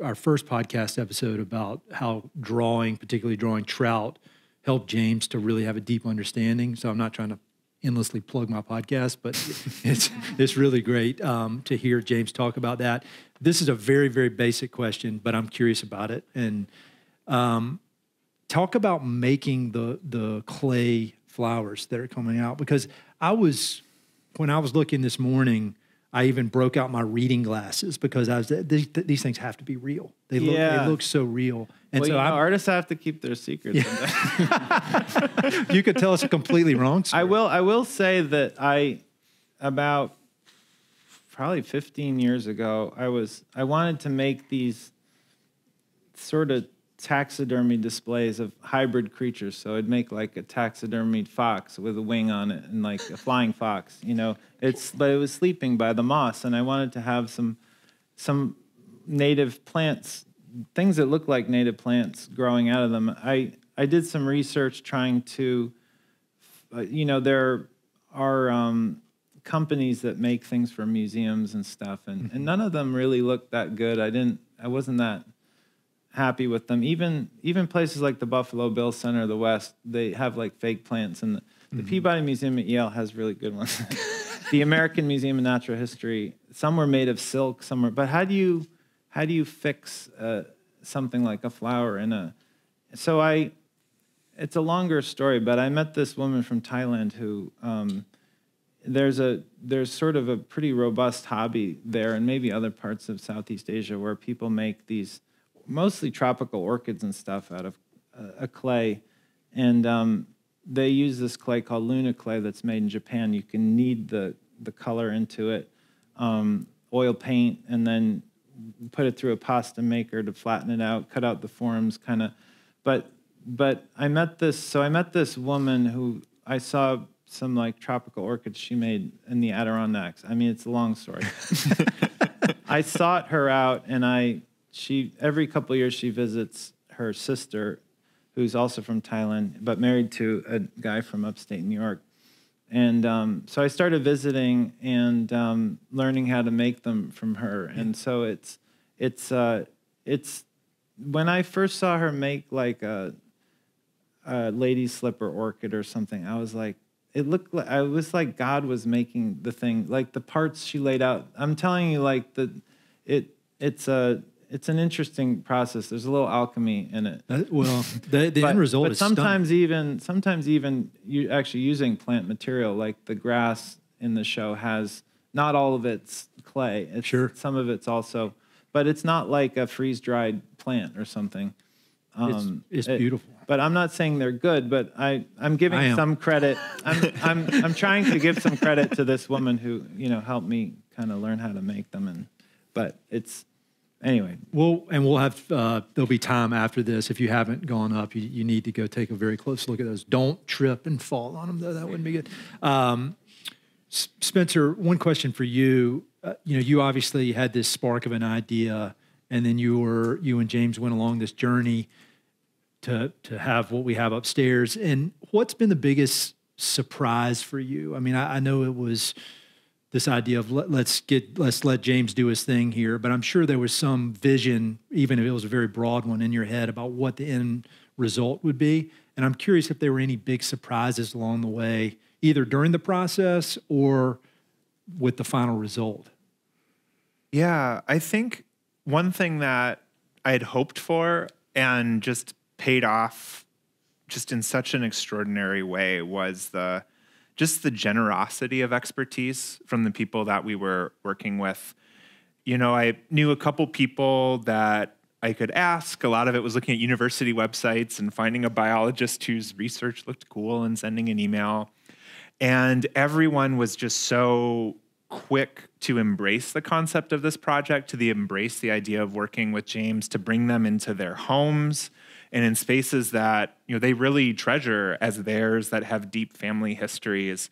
Speaker 2: our first podcast episode about how drawing, particularly drawing trout, helped James to really have a deep understanding. So I'm not trying to endlessly plug my podcast, but (laughs) it's it's really great um, to hear James talk about that. This is a very very basic question, but I'm curious about it. And um, talk about making the the clay flowers that are coming out because I was when I was looking this morning I even broke out my reading glasses because I was these, these things have to be real. They look yeah. they look so real.
Speaker 4: And well, so you know, artists have to keep their secrets.
Speaker 2: Yeah. (laughs) you could tell us a completely wrong story.
Speaker 4: I will I will say that I about probably 15 years ago I was I wanted to make these sort of taxidermy displays of hybrid creatures. So I'd make like a taxidermied fox with a wing on it and like a flying fox. You know, it's but it was sleeping by the moss, and I wanted to have some some native plants, things that look like native plants growing out of them. I I did some research trying to, uh, you know, there are. Um, companies that make things for museums and stuff and, and mm-hmm. none of them really looked that good i didn't i wasn't that happy with them. Even even places like the Buffalo Bill Center of the West, they have like fake plants, and the, the mm-hmm. Peabody Museum at Yale has really good ones. (laughs) the American Museum of Natural History, some were made of silk, some were. But how do you how do you fix uh, something like a flower in a? So I, it's a longer story, but I met this woman from Thailand who. Um, there's a there's sort of a pretty robust hobby there and maybe other parts of Southeast Asia where people make these mostly tropical orchids and stuff out of uh, a clay, and um, they use this clay called Luna clay that's made in Japan. You can knead the the color into it, um, oil paint, and then put it through a pasta maker to flatten it out, cut out the forms, kind of. But but I met this. So I met this woman who I saw some like tropical orchids she made in the Adirondacks. I mean, it's a long story. (laughs) I sought her out, and I she every couple years she visits her sister, who's also from Thailand, but married to a guy from upstate New York. And um, so I started visiting and um, learning how to make them from her. And so it's it's uh, it's when I first saw her make like a, a lady slipper orchid or something, I was like, it looked like I was like God was making the thing, like the parts she laid out. I'm telling you, like the it it's a it's an interesting process. There's a little alchemy in it.
Speaker 2: Uh, well, the, the (laughs)
Speaker 4: but,
Speaker 2: end result
Speaker 4: but
Speaker 2: is
Speaker 4: sometimes
Speaker 2: stunning.
Speaker 4: even sometimes even you actually using plant material like the grass in the show has not all of it's clay. It's,
Speaker 2: Sure.
Speaker 4: Some of it's also, but it's not like a freeze dried plant or something. Um,
Speaker 2: it's
Speaker 4: it-
Speaker 2: beautiful.
Speaker 4: But I'm not saying they're good. But I I'm giving some credit. I'm I'm I'm trying to give some credit to this woman who you know helped me kind of learn how to make them and. But it's anyway.
Speaker 2: Well, and we'll have uh, there'll be time after this. If you haven't gone up, you, you need to go take a very close look at those. Don't trip and fall on them, though. That wouldn't be good. Um, Spencer, one question for you. Uh, you know, you obviously had this spark of an idea, and then you were you and James went along this journey to to have what we have upstairs. And what's been the biggest surprise for you? I mean, I, I know it was this idea of let, let's get let's let James do his thing here, but I'm sure there was some vision, even if it was a very broad one, in your head about what the end result would be. And I'm curious if there were any big surprises along the way, either during the process or with the final result.
Speaker 3: Yeah, I think one thing that I had hoped for and just paid off just in such an extraordinary way was the just the generosity of expertise from the people that we were working with. You know, I knew a couple people that I could ask. A lot of it was looking at university websites and finding a biologist whose research looked cool and sending an email. And everyone was just so quick to embrace the concept of this project, to the embrace the idea of working with James to bring them into their homes and in spaces that you know they really treasure as theirs that have deep family histories.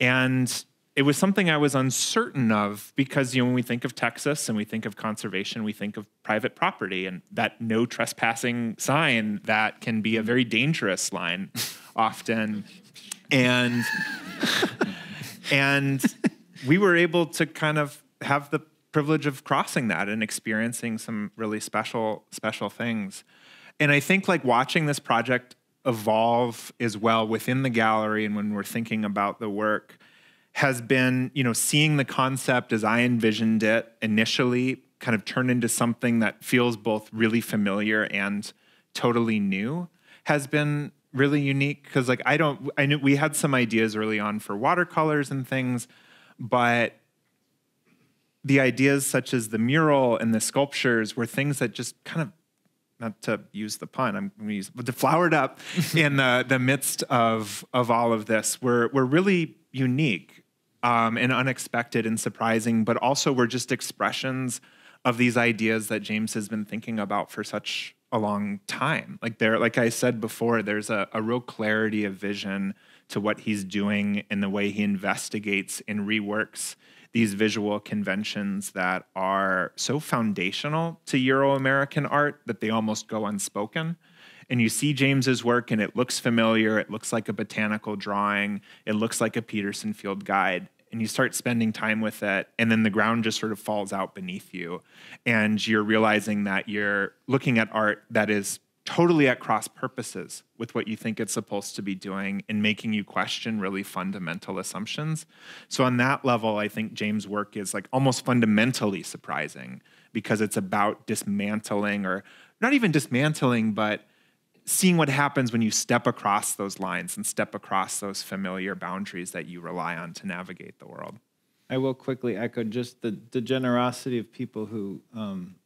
Speaker 3: And it was something I was uncertain of because you know when we think of Texas and we think of conservation, we think of private property and that no trespassing sign that can be a very dangerous line (laughs) often. And (laughs) and we were able to kind of have the privilege of crossing that and experiencing some really special special things and i think like watching this project evolve as well within the gallery and when we're thinking about the work has been you know seeing the concept as i envisioned it initially kind of turn into something that feels both really familiar and totally new has been really unique because like i don't i knew we had some ideas early on for watercolors and things but the ideas such as the mural and the sculptures were things that just kind of not to use the pun, I'm going to use, but flowered up (laughs) in the, the midst of, of all of this We're we're really unique um, and unexpected and surprising, but also we're just expressions of these ideas that James has been thinking about for such a long time. Like there, like I said before, there's a, a real clarity of vision to what he's doing and the way he investigates and reworks these visual conventions that are so foundational to Euro American art that they almost go unspoken. And you see James's work and it looks familiar, it looks like a botanical drawing, it looks like a Peterson Field guide. And you start spending time with it, and then the ground just sort of falls out beneath you. And you're realizing that you're looking at art that is totally at cross purposes with what you think it's supposed to be doing and making you question really fundamental assumptions. So on that level, I think James' work is like almost fundamentally surprising because it's about dismantling or not even dismantling, but seeing what happens when you step across those lines and step across those familiar boundaries that you rely on to navigate the world.
Speaker 4: I will quickly echo just the, the generosity of people who um,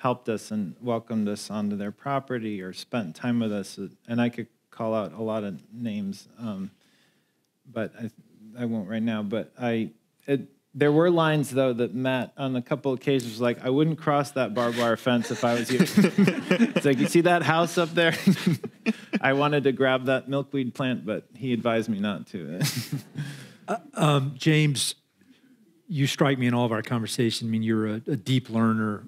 Speaker 4: helped us and welcomed us onto their property or spent time with us. And I could call out a lot of names, um, but I, I won't right now. But I, it, there were lines though that Matt on a couple occasions was like, I wouldn't cross that barbed wire fence if I was you. (laughs) it's like you see that house up there. (laughs) I wanted to grab that milkweed plant, but he advised me not to. (laughs)
Speaker 2: Um, James, you strike me in all of our conversation. I mean, you're a, a deep learner.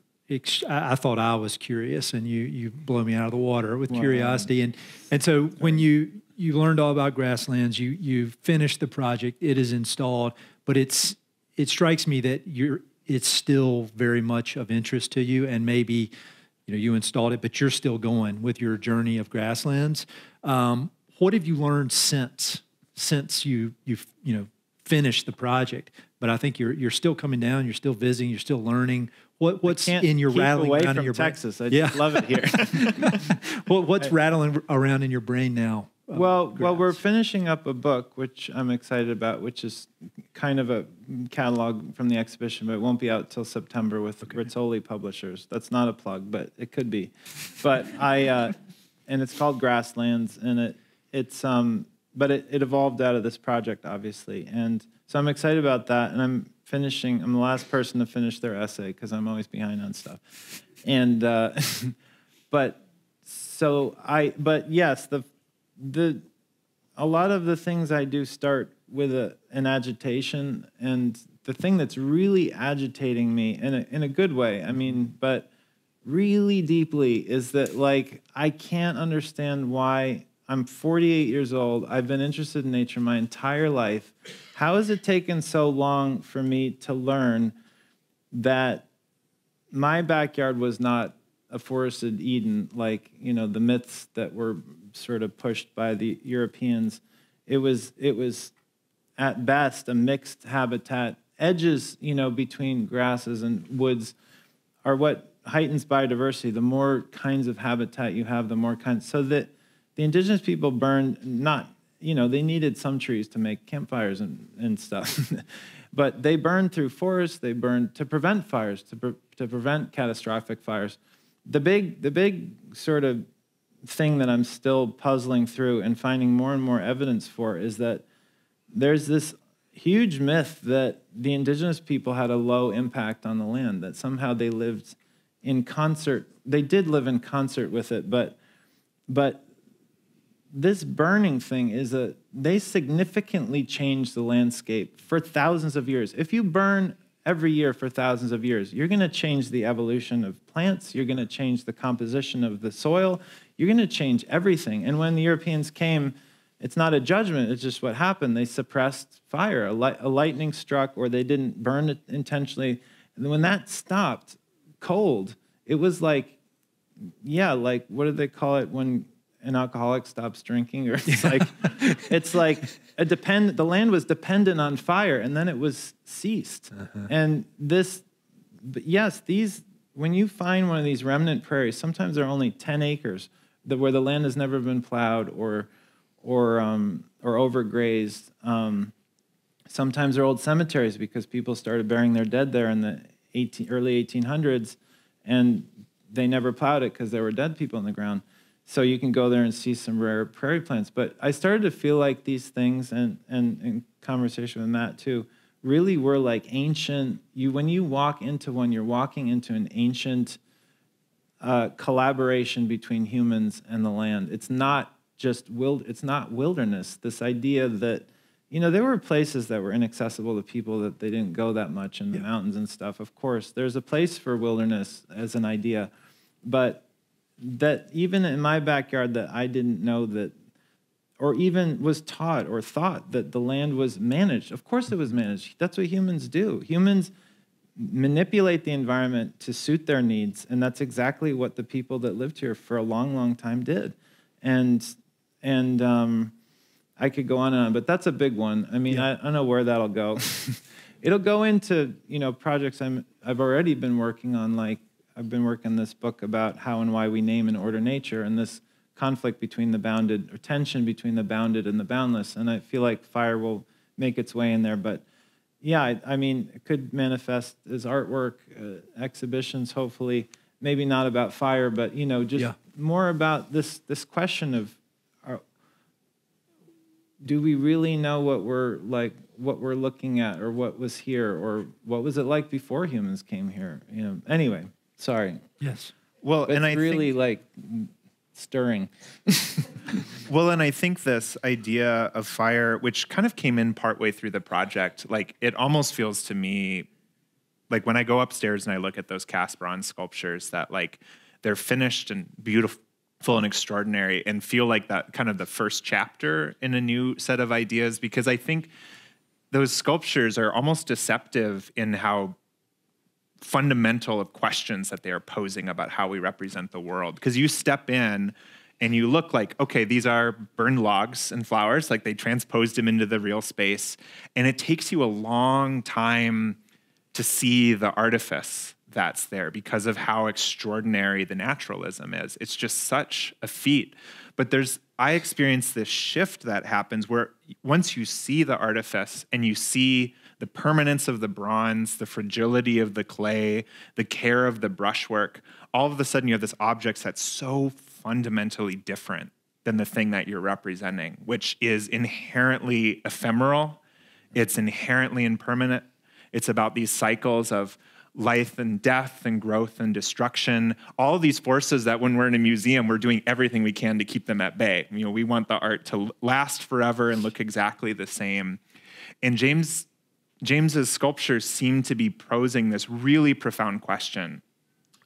Speaker 2: I, thought I was curious, and you you blow me out of the water with curiosity. And and so when you you learned all about grasslands, you you finished the project. It is installed, but it's it strikes me that you're it's still very much of interest to you, and maybe you know you installed it, but you're still going with your journey of grasslands. Um, what have you learned since since you you you know finished the project? But I think you're you're still coming down. You're still visiting. You're still learning. What what's in your rattling
Speaker 4: away
Speaker 2: around
Speaker 4: from
Speaker 2: in your brain?
Speaker 4: Texas. I
Speaker 2: Yeah.
Speaker 4: love it here. (laughs)
Speaker 2: What, what's rattling around in your brain now? uh,
Speaker 4: well, well, we're finishing up a book which I'm excited about, which is kind of a catalog from the exhibition, but it won't be out till September with Rizzoli Publishers. That's not a plug, but it could be. But I, uh, and it's called Grasslands, and it it's um, but it, it evolved out of this project, obviously, and so I'm excited about that. And I'm finishing. I'm the last person to finish their essay because I'm always behind on stuff, and uh, (laughs) but so I, but yes, the the a lot of the things I do start with a, an agitation, and the thing that's really agitating me in a in a good way. I mean, but really deeply is that like I can't understand why I'm 48 years old. I've been interested in nature my entire life. How has it taken so long for me to learn that my backyard was not a forested Eden like you know the myths that were sort of pushed by the Europeans. It was it was at best a mixed habitat. Edges you know between grasses and woods are what heightens biodiversity. The more kinds of habitat you have, the more kinds. So that the indigenous people burned not you know they needed some trees to make campfires and, and stuff. (laughs) But they burned through forests they burned to prevent fires to, pre- to prevent catastrophic fires. The big the big sort of thing that i'm still puzzling through and finding more and more evidence for is that there's this huge myth that the indigenous people had a low impact on the land that somehow they lived in concert they did live in concert with it but but this burning thing is a they significantly change the landscape for thousands of years. If you burn every year for thousands of years you're going to change the evolution of plants you're going to change the composition of the soil you're going to change everything. And when the europeans came it's not a judgment it's just what happened. They suppressed fire. A, a lightning struck or they didn't burn it intentionally. And when that stopped cold it was like yeah like what do they call it when an alcoholic stops drinking or it's like (laughs) it's like a depend the land was dependent on fire and then it was ceased. And this but yes these when you find one of these remnant prairies sometimes they're only 10 acres that where the land has never been plowed or or um, or overgrazed um, sometimes they're old cemeteries because people started burying their dead there in the 18, early 1800s and they never plowed it because there were dead people in the ground so you can go there and see some rare prairie plants. But i started to feel like these things and and in conversation with matt too really were like ancient. You when you walk into one you're walking into an ancient uh, collaboration between humans and the land. It's not just wild it's not wilderness. This idea that you know there were places that were inaccessible to people that they didn't go that much in the mountains and stuff. Of course there's a place for wilderness as an idea. But that even in my backyard that I didn't know that or even was taught or thought that the land was managed. Of course it was managed. That's what humans do. Humans manipulate the environment to suit their needs, and that's exactly what the people that lived here for a long, long time did. And and um, I could go on and on, but that's a big one. I mean, I, I don't know where that'll go. (laughs) It'll go into you know projects I'm I've already been working on, like I've been working this book about how and why we name and order nature, and this conflict between the bounded or tension between the bounded and the boundless. And I feel like fire will make its way in there, but yeah, I, I mean, it could manifest as artwork, uh, exhibitions, hopefully. Maybe not about fire, but you know, just
Speaker 2: Yeah.
Speaker 4: more about this this question of, are, do we really know what we're like what we're looking at or what was here or what was it like before humans came here you know anyway sorry
Speaker 2: Yes.
Speaker 3: Well,
Speaker 4: but
Speaker 3: and
Speaker 4: it's
Speaker 3: I
Speaker 4: really
Speaker 3: think,
Speaker 4: like stirring (laughs)
Speaker 3: well, and I think this idea of fire, which kind of came in partway through the project, like it almost feels to me like when I go upstairs and I look at those cast bronze sculptures that like they're finished and beautiful and extraordinary and feel like that kind of the first chapter in a new set of ideas because I think those sculptures are almost deceptive in how fundamental of questions that they are posing about how we represent the world. Because you step in and you look like, okay, these are burned logs and flowers, like they transposed them into the real space. And it takes you a long time to see the artifice that's there because of how extraordinary the naturalism is. It's just such a feat. But there's, I experience this shift that happens where once you see the artifice and you see the permanence of the bronze, the fragility of the clay, the care of the brushwork, all of a sudden you have this object that's so fundamentally different than the thing that you're representing, which is inherently ephemeral, it's inherently impermanent. It's about these cycles of life and death and growth and destruction. All these forces that when we're in a museum we're doing everything we can to keep them at bay. You know we want the art to last forever and look exactly the same. And james James's sculptures seem to be posing this really profound question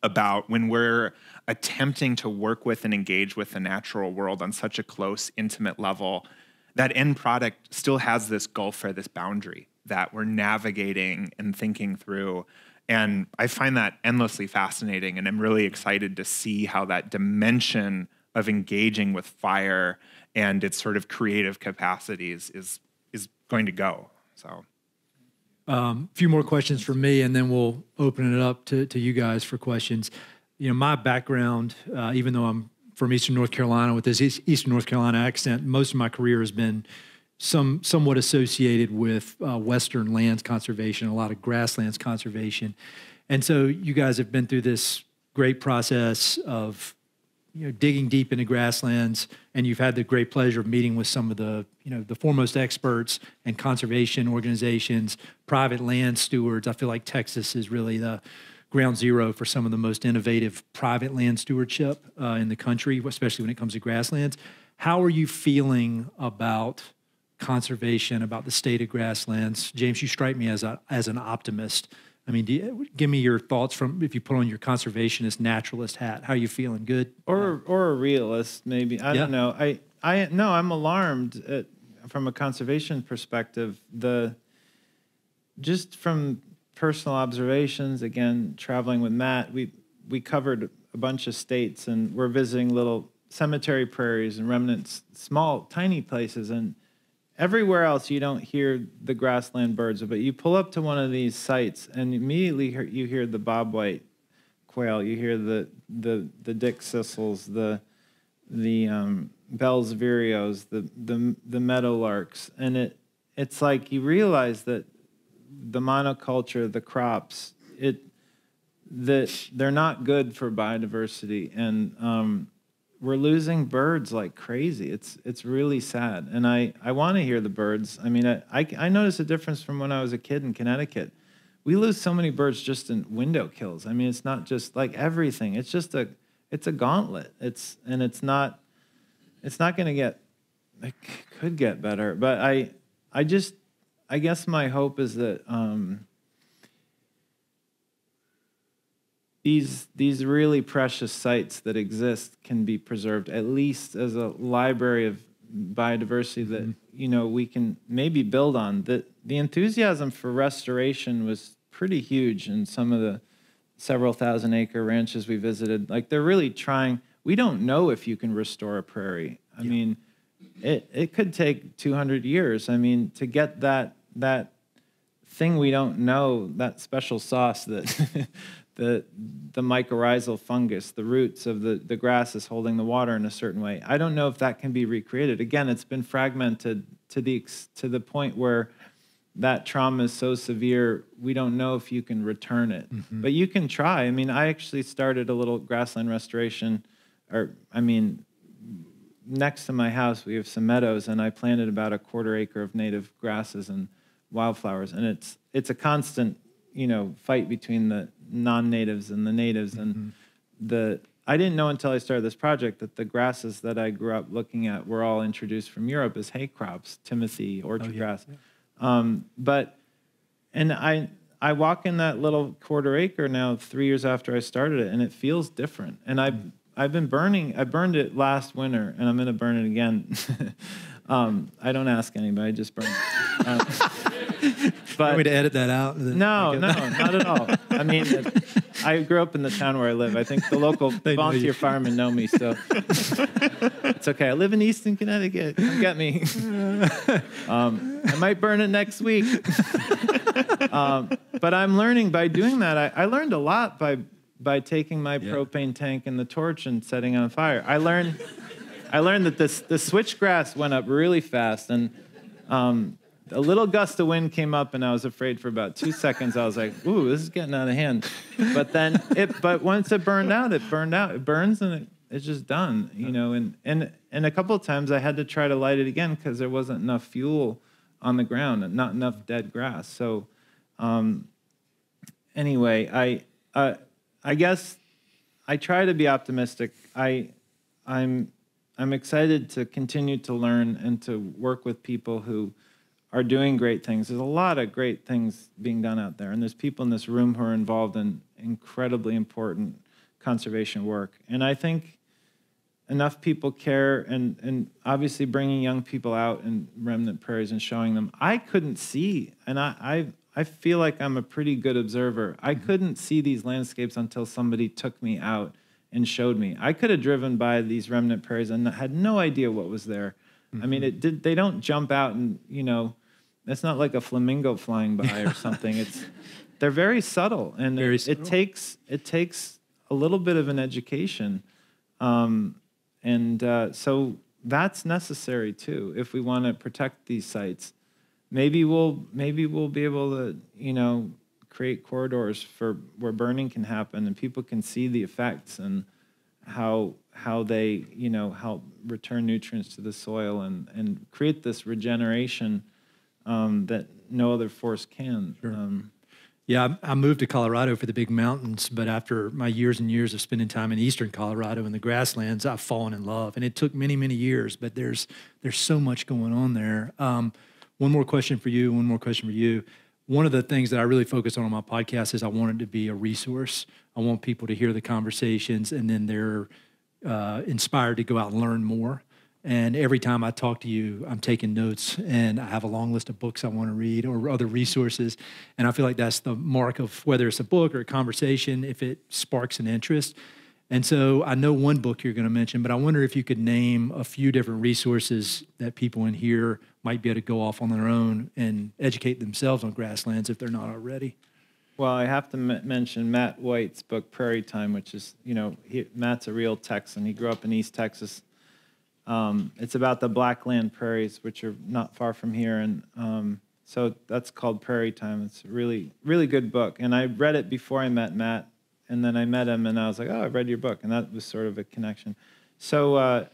Speaker 3: about when we're attempting to work with and engage with the natural world on such a close, intimate level, that end product still has this gulf or this boundary that we're navigating and thinking through. And I find that endlessly fascinating, and I'm really excited to see how that dimension of engaging with fire and its sort of creative capacities is is going to go. So.
Speaker 2: Um, a few more questions for me, and then we'll open it up to, to you guys for questions. You know, my background, uh, even though I'm from Eastern North Carolina with this Eastern North Carolina accent, most of my career has been some somewhat associated with uh, Western lands conservation, a lot of grasslands conservation, and so you guys have been through this great process of you know digging deep into grasslands and you've had the great pleasure of meeting with some of the you know the foremost experts and conservation organizations private land stewards. I feel like texas is really the ground zero for some of the most innovative private land stewardship uh, in the country especially when it comes to grasslands. How are you feeling about conservation about the state of grasslands? James you strike me as a as an optimist I mean, you, give me your thoughts from if you put on your conservationist naturalist hat. How are you feeling? Good
Speaker 4: or or a realist maybe. I
Speaker 2: Yeah.
Speaker 4: don't know. I I no, I'm alarmed at, from a conservation perspective. The just from personal observations, again, traveling with Matt, we we covered a bunch of states and we're visiting little cemetery prairies and remnants, small, tiny places, and everywhere else you don't hear the grassland birds, but you pull up to one of these sites and immediately you hear the bobwhite quail, you hear the the the dickcissels, the the um, Bell's vireos, the the the meadowlarks, and it it's like you realize that the monoculture, the crops, it that they're not good for biodiversity, and um, we're losing birds like crazy. It's it's really sad, and I I want to hear the birds. I mean, I, I I notice a difference from when I was a kid in Connecticut. We lose so many birds just in window kills. I mean, it's not just like everything. It's just a it's a gauntlet. It's and it's not it's not going to get it could get better, but I I just I guess my hope is that um, these these really precious sites that exist can be preserved at least as a library of biodiversity that mm-hmm. you know we can maybe build on. The the enthusiasm for restoration was pretty huge in some of the several thousand acre ranches we visited. Like they're really trying we don't know if you can restore a prairie. I mean it it could take 200 years. I mean to get that that thing we don't know that special sauce that (laughs) the the mycorrhizal fungus, the roots of the, the grass is holding the water in a certain way. I don't know if that can be recreated. Again, it's been fragmented to the to the point where that trauma is so severe, we don't know if you can return it. Mm-hmm. But you can try. I mean, I actually started a little grassland restoration, or I mean, next to my house, we have some meadows, and I planted about a quarter acre of native grasses and wildflowers, and it's it's a constant, you know, fight between the non-natives and the natives, and
Speaker 2: Mm-hmm.
Speaker 4: the I didn't know until I started this project that the grasses that I grew up looking at were all introduced from Europe as hay crops, timothy, orchard
Speaker 2: Oh, yeah,
Speaker 4: grass, um, but and I I walk in that little quarter acre now three years after I started it, and it feels different. And I
Speaker 2: Mm.
Speaker 4: I've been burning. I burned it last winter, and I'm going to burn it again. (laughs) um, I don't ask anybody; I just burn. It. (laughs) Um,
Speaker 2: Want me to edit that out?
Speaker 4: no, no, not at all. I mean, it, (laughs) I grew up in the town where I live. I think the local volunteer firemen know me, so (laughs) it's okay. I live in Easton, Connecticut. Come get me. (laughs) Um, I might burn it next week. um, but I'm learning by doing that. I, I learned a lot by by taking my propane tank and the torch and setting it on fire. I learned I learned that this the switchgrass went up really fast and. Um, a little gust of wind came up and I was afraid for about two seconds. I was like, "Ooh, this is getting out of hand." But then it, but once it burned out, it burned out. It burns and it, it's just done, you know. And and and a couple of times I had to try to light it again because there wasn't enough fuel on the ground not enough dead grass. So, um, anyway, I uh, I guess I try to be optimistic. I I'm I'm excited to continue to learn and to work with people who are doing great things. There's a lot of great things being done out there, and there's people in this room who are involved in incredibly important conservation work. And I think enough people care, and and obviously bringing young people out in remnant prairies and showing them. I couldn't see, and I I, I feel like I'm a pretty good observer. I mm-hmm. couldn't see these landscapes until somebody took me out and showed me. I could have driven by these remnant prairies and had no idea what was there. I mean, it did. They don't jump out and you know, it's not like a flamingo flying by or (laughs) something. It's they're very subtle, and
Speaker 2: Very
Speaker 4: it,
Speaker 2: subtle.
Speaker 4: it takes it takes a little bit of an education, um, and uh, so that's necessary too if we want to protect these sites. Maybe we'll maybe we'll be able to you know create corridors for where burning can happen and people can see the effects and how how they you know help return nutrients to the soil and and create this regeneration um, that no other force can. Um,
Speaker 2: Yeah, I I moved to Colorado for the big mountains, but after my years and years of spending time in eastern Colorado in the grasslands, I've fallen in love, and it took many, many years. But there's there's so much going on there. Um, one more question for you. One more question for you. One of the things that I really focus on on my podcast is I want it to be a resource. I want people to hear the conversations, and then they're uh, inspired to go out and learn more. And every time I talk to you, I'm taking notes and I have a long list of books I want to read or other resources. And I feel like that's the mark of whether it's a book or a conversation, if it sparks an interest. And so I know one book you're going to mention, but I wonder if you could name a few different resources that people in here might be able to go off on their own and educate themselves on grasslands if they're not already.
Speaker 4: Well, I have to mention Matt White's book Prairie Time, which is you know he, Matt's a real Texan. He grew up in East Texas. Um, it's about the Blackland prairies, which are not far from here, and um, so that's called Prairie Time. It's a really really good book, and I read it before I met Matt, and then I met him, and I was like, oh, I read your book, and that was sort of a connection. So, uh,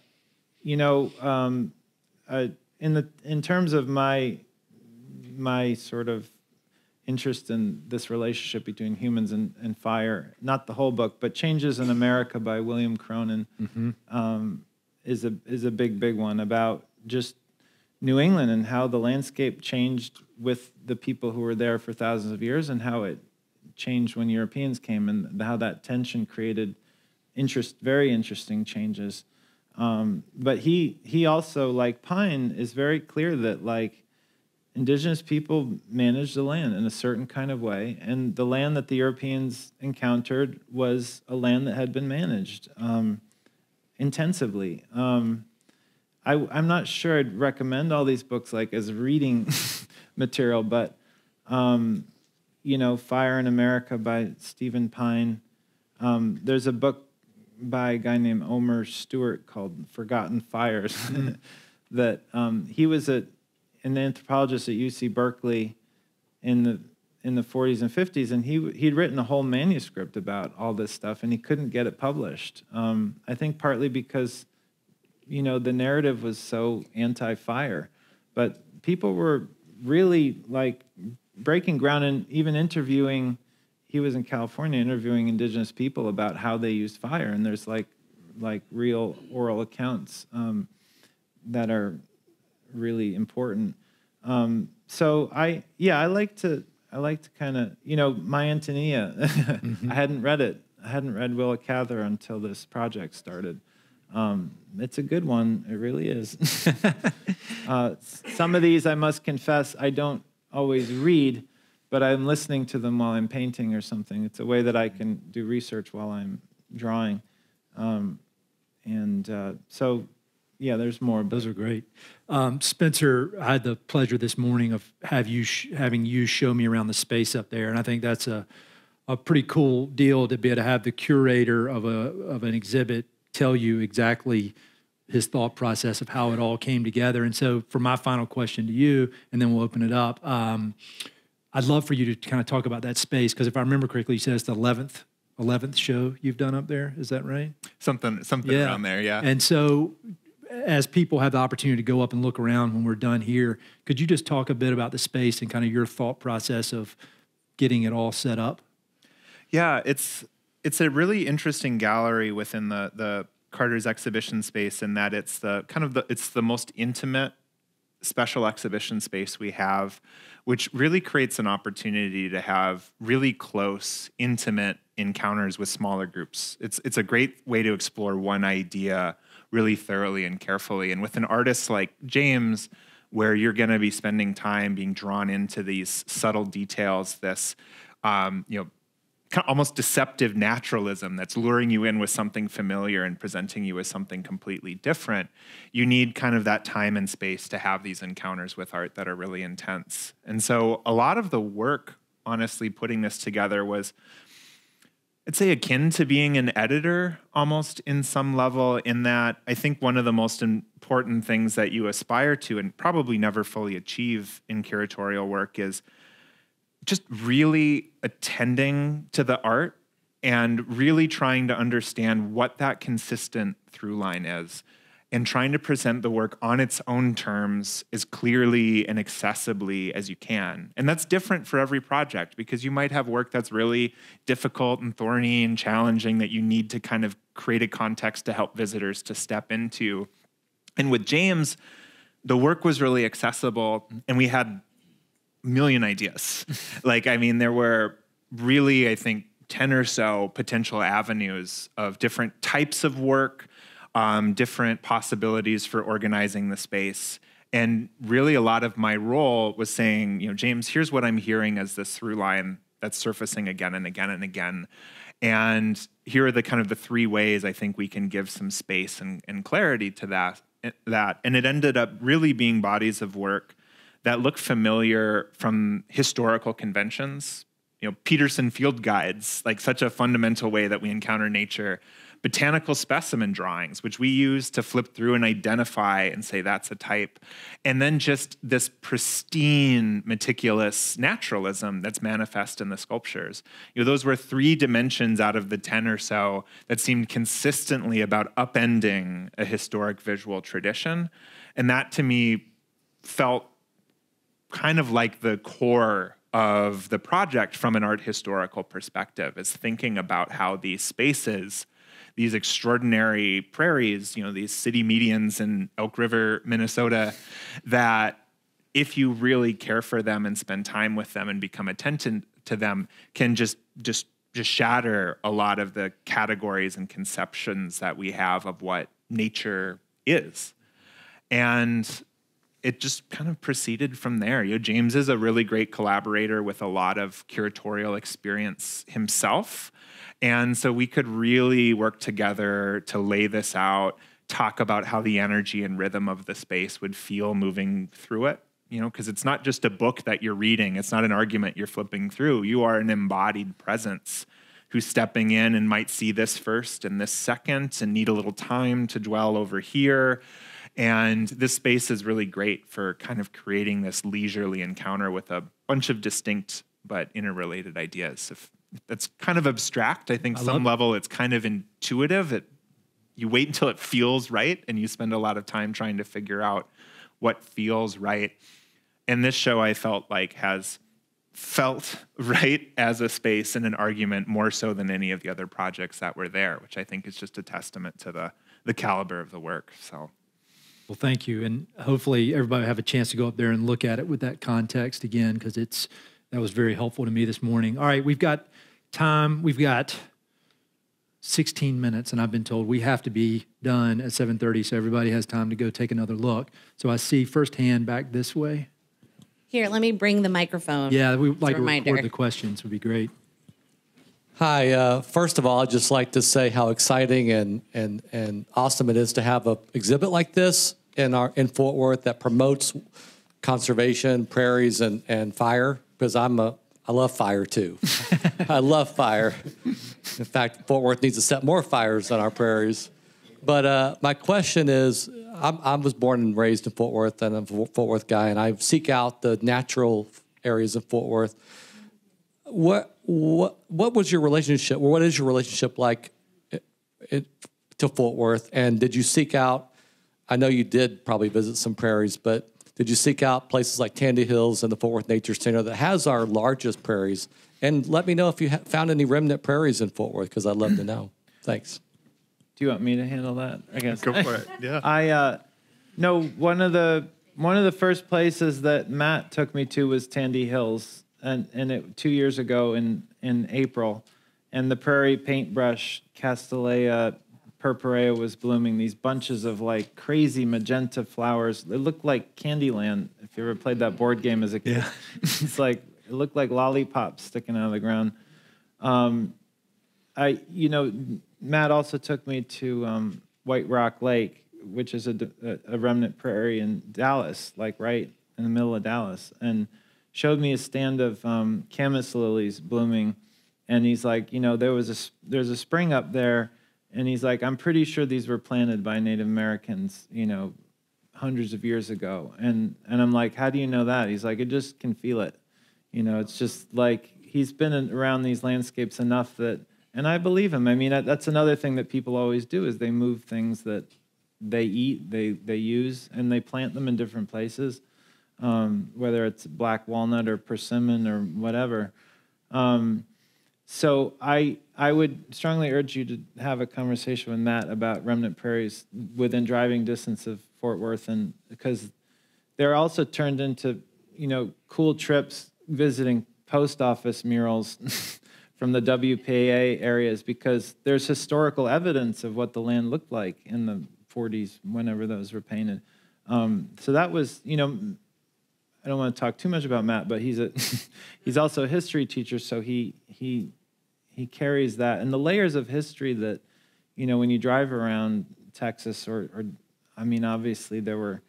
Speaker 4: you know, um, uh, in the in terms of my my sort of interest in this relationship between humans and, and fire. Not the whole book, but Changes in America by William Cronon um, is a is a big big one about just New England and how the landscape changed with the people who were there for thousands of years and how it changed when Europeans came and how that tension created interest very interesting changes. Um, but he he also like Pyne is very clear that like indigenous people managed the land in a certain kind of way, and the land that the Europeans encountered was a land that had been managed um, intensively. Um, I, I'm not sure I'd recommend all these books like as reading (laughs) material, but um, you know, Fire in America by Stephen Pyne. Um, there's a book by a guy named Omer Stewart called Forgotten Fires (laughs) that um, he was a, an anthropologist at UC Berkeley in the in the 40s and 50s, and he he'd written a whole manuscript about all this stuff, and he couldn't get it published. Um, I think partly because you know, the narrative was so anti-fire, but people were really like breaking ground and even interviewing. He was in California interviewing indigenous people about how they used fire, and there's like like real oral accounts um, that are really important. Um, so I yeah I like to I like to kind of you know my Antonia (laughs) mm-hmm. I hadn't read it I hadn't read Willa Cather until this project started. Um, it's a good one. It really is. (laughs) uh, some of these, I must confess, I don't always read, but I'm listening to them while I'm painting or something. It's a way that I can do research while I'm drawing. Um, and uh, so, yeah, there's more.
Speaker 2: Those are great. Um, Spencer, I had the pleasure this morning of have you sh- having you show me around the space up there, and I think that's a a pretty cool deal to be able to have the curator of a of an exhibit tell you exactly his thought process of how it all came together. And so, for my final question to you, and then we'll open it up. Um, I'd love for you to kind of talk about that space because if I remember correctly, you said it's the eleventh eleventh show you've done up there. Is that right?
Speaker 3: Something something yeah. around there, yeah.
Speaker 2: And so, as people have the opportunity to go up and look around when we're done here, could you just talk a bit about the space and kind of your thought process of getting it all set up?
Speaker 3: Yeah, it's it's a really interesting gallery within the the Carter's exhibition space in that it's the kind of the it's the most intimate special exhibition space we have, which really creates an opportunity to have really close, intimate encounters with smaller groups. It's it's a great way to explore one idea really thoroughly and carefully. And with an artist like James, where you're going to be spending time being drawn into these subtle details, this um, you know almost deceptive naturalism that's luring you in with something familiar and presenting you as something completely different, you need kind of that time and space to have these encounters with art that are really intense. And so a lot of the work, honestly, putting this together was. I'd say akin to being an editor almost in some level, in that I think one of the most important things that you aspire to and probably never fully achieve in curatorial work is just really attending to the art and really trying to understand what that consistent through line is and trying to present the work on its own terms as clearly and accessibly as you can. And that's different for every project because you might have work that's really difficult and thorny and challenging that you need to kind of create a context to help visitors to step into. And with James, the work was really accessible and we had million ideas. (laughs) like, I mean, there were really, I think, 10 or so potential avenues of different types of work, um, different possibilities for organizing the space. And really, a lot of my role was saying, you know, James, here's what I'm hearing as this through line that's surfacing again and again and again. And here are the kind of the three ways I think we can give some space and, and clarity to that. That and it ended up really being bodies of work that look familiar from historical conventions. You know, Peterson field guides, like such a fundamental way that we encounter nature. Botanical specimen drawings, which we use to flip through and identify and say that's a type. And then just this pristine, meticulous naturalism that's manifest in the sculptures. You know, those were three dimensions out of the 10 or so that seemed consistently about upending a historic visual tradition. And that to me felt kind of like the core of the project from an art historical perspective is thinking about how these spaces these extraordinary prairies you know these city medians in elk river minnesota that if you really care for them and spend time with them and become attentive to them can just just just shatter a lot of the categories and conceptions that we have of what nature is. And it just kind of proceeded from there. You know, James is a really great collaborator with a lot of curatorial experience himself. And so we could really work together to lay this out, talk about how the energy and rhythm of the space would feel moving through it. You know, because it's not just a book that you're reading, it's not an argument you're flipping through. You are an embodied presence who's stepping in and might see this first and this second and need a little time to dwell over here and this space is really great for kind of creating this leisurely encounter with a bunch of distinct but interrelated ideas. If that's kind of abstract, I think I some level it's kind of intuitive. It you wait until it feels right and you spend a lot of time trying to figure out what feels right. And this show I felt like has felt (laughs) right as a space and an argument more so than any of the other projects that were there, which I think is just a testament to the the caliber of the work. So
Speaker 2: Well, thank you, and hopefully everybody will have a chance to go up there and look at it with that context again because it's that was very helpful to me this morning. All right, we've got time. We've got 16 minutes, and I've been told we have to be done at 7:30, so everybody has time to go take another look. So I see first hand back this way.
Speaker 1: Here, let me bring the microphone.
Speaker 2: Yeah, we would like to
Speaker 1: reminder.
Speaker 2: record the questions. Would be great.
Speaker 5: Hi. Uh, first of all, I'd just like to say how exciting and, and, and awesome it is to have an exhibit like this in our in Fort Worth that promotes conservation, prairies, and, and fire. Because I'm a I love fire too. (laughs) I love fire. In fact, Fort Worth needs to set more fires on our prairies. But uh, my question is, I'm, I was born and raised in Fort Worth, and I'm a Fort Worth guy, and I seek out the natural areas of Fort Worth what what what was your relationship what is your relationship like it, it, to Fort Worth and did you seek out I know you did probably visit some prairies but did you seek out places like Tandy Hills and the Fort Worth Nature Center that has our largest prairies and let me know if you ha- found any remnant prairies in Fort Worth because I'd love to know (clears throat) thanks
Speaker 4: Do you want me to handle that? I guess.
Speaker 3: go for it. (laughs) Yeah.
Speaker 4: I uh, no one of the one of the first places that Matt took me to was Tandy Hills, and and it two years ago in in April, and the prairie paintbrush Castilleja purpurea was blooming. These bunches of like crazy magenta flowers. It looked like Candyland. If you ever played that board game as a kid,
Speaker 2: Yeah. (laughs)
Speaker 4: it's like it looked like lollipops sticking out of the ground. Um, I, you know, Matt also took me to um, White Rock Lake, which is a, a, a remnant prairie in Dallas, like right in the middle of Dallas, and showed me a stand of um, camas lilies blooming. And he's like, you know, there was a there's a spring up there, and he's like, I'm pretty sure these were planted by Native Americans, you know, hundreds of years ago. And and I'm like, how do you know that? He's like, I just can feel it. You know, it's just like he's been around these landscapes enough that, and I believe him. I mean, that's another thing that people always do is they move things that they eat, they they use, and they plant them in different places, um, whether it's black walnut or persimmon or whatever. Um, so I I would strongly urge you to have a conversation with Matt about remnant prairies within driving distance of Fort Worth, and because they're also turned into you know cool trips visiting post office murals (laughs) from the WPA areas because there's historical evidence of what the land looked like in the 40s whenever those were painted. Um, so that was you know I don't want to talk too much about Matt, but he's a (laughs) he's also a history teacher, so he he he carries that. And the layers of history that you know when you drive around Texas or or I mean obviously there were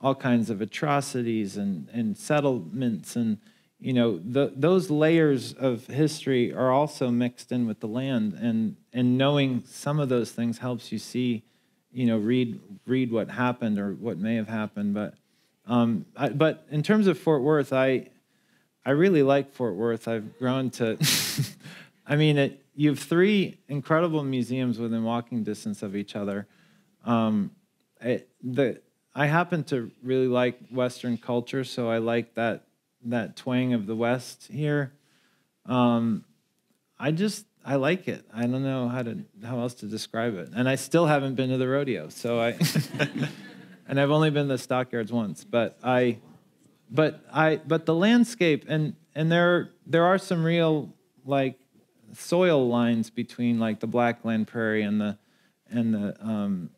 Speaker 4: all kinds of atrocities and and settlements and you know the, those layers of history are also mixed in with the land. And and knowing some of those things helps you see you know read read what happened or what may have happened. But um, I, but in terms of Fort Worth, I I really like Fort Worth. I've grown to. (laughs) I mean, it, you have three incredible museums within walking distance of each other. Um, it, the I happen to really like Western culture, so I like that that twang of the West here. Um, I just I like it. I don't know how to how else to describe it, and I still haven't been to the rodeo, so I. (laughs) and I've only been to the stockyards once, but I, but I, but the landscape and and there there are some real like soil lines between like the Blackland Prairie and the and the um,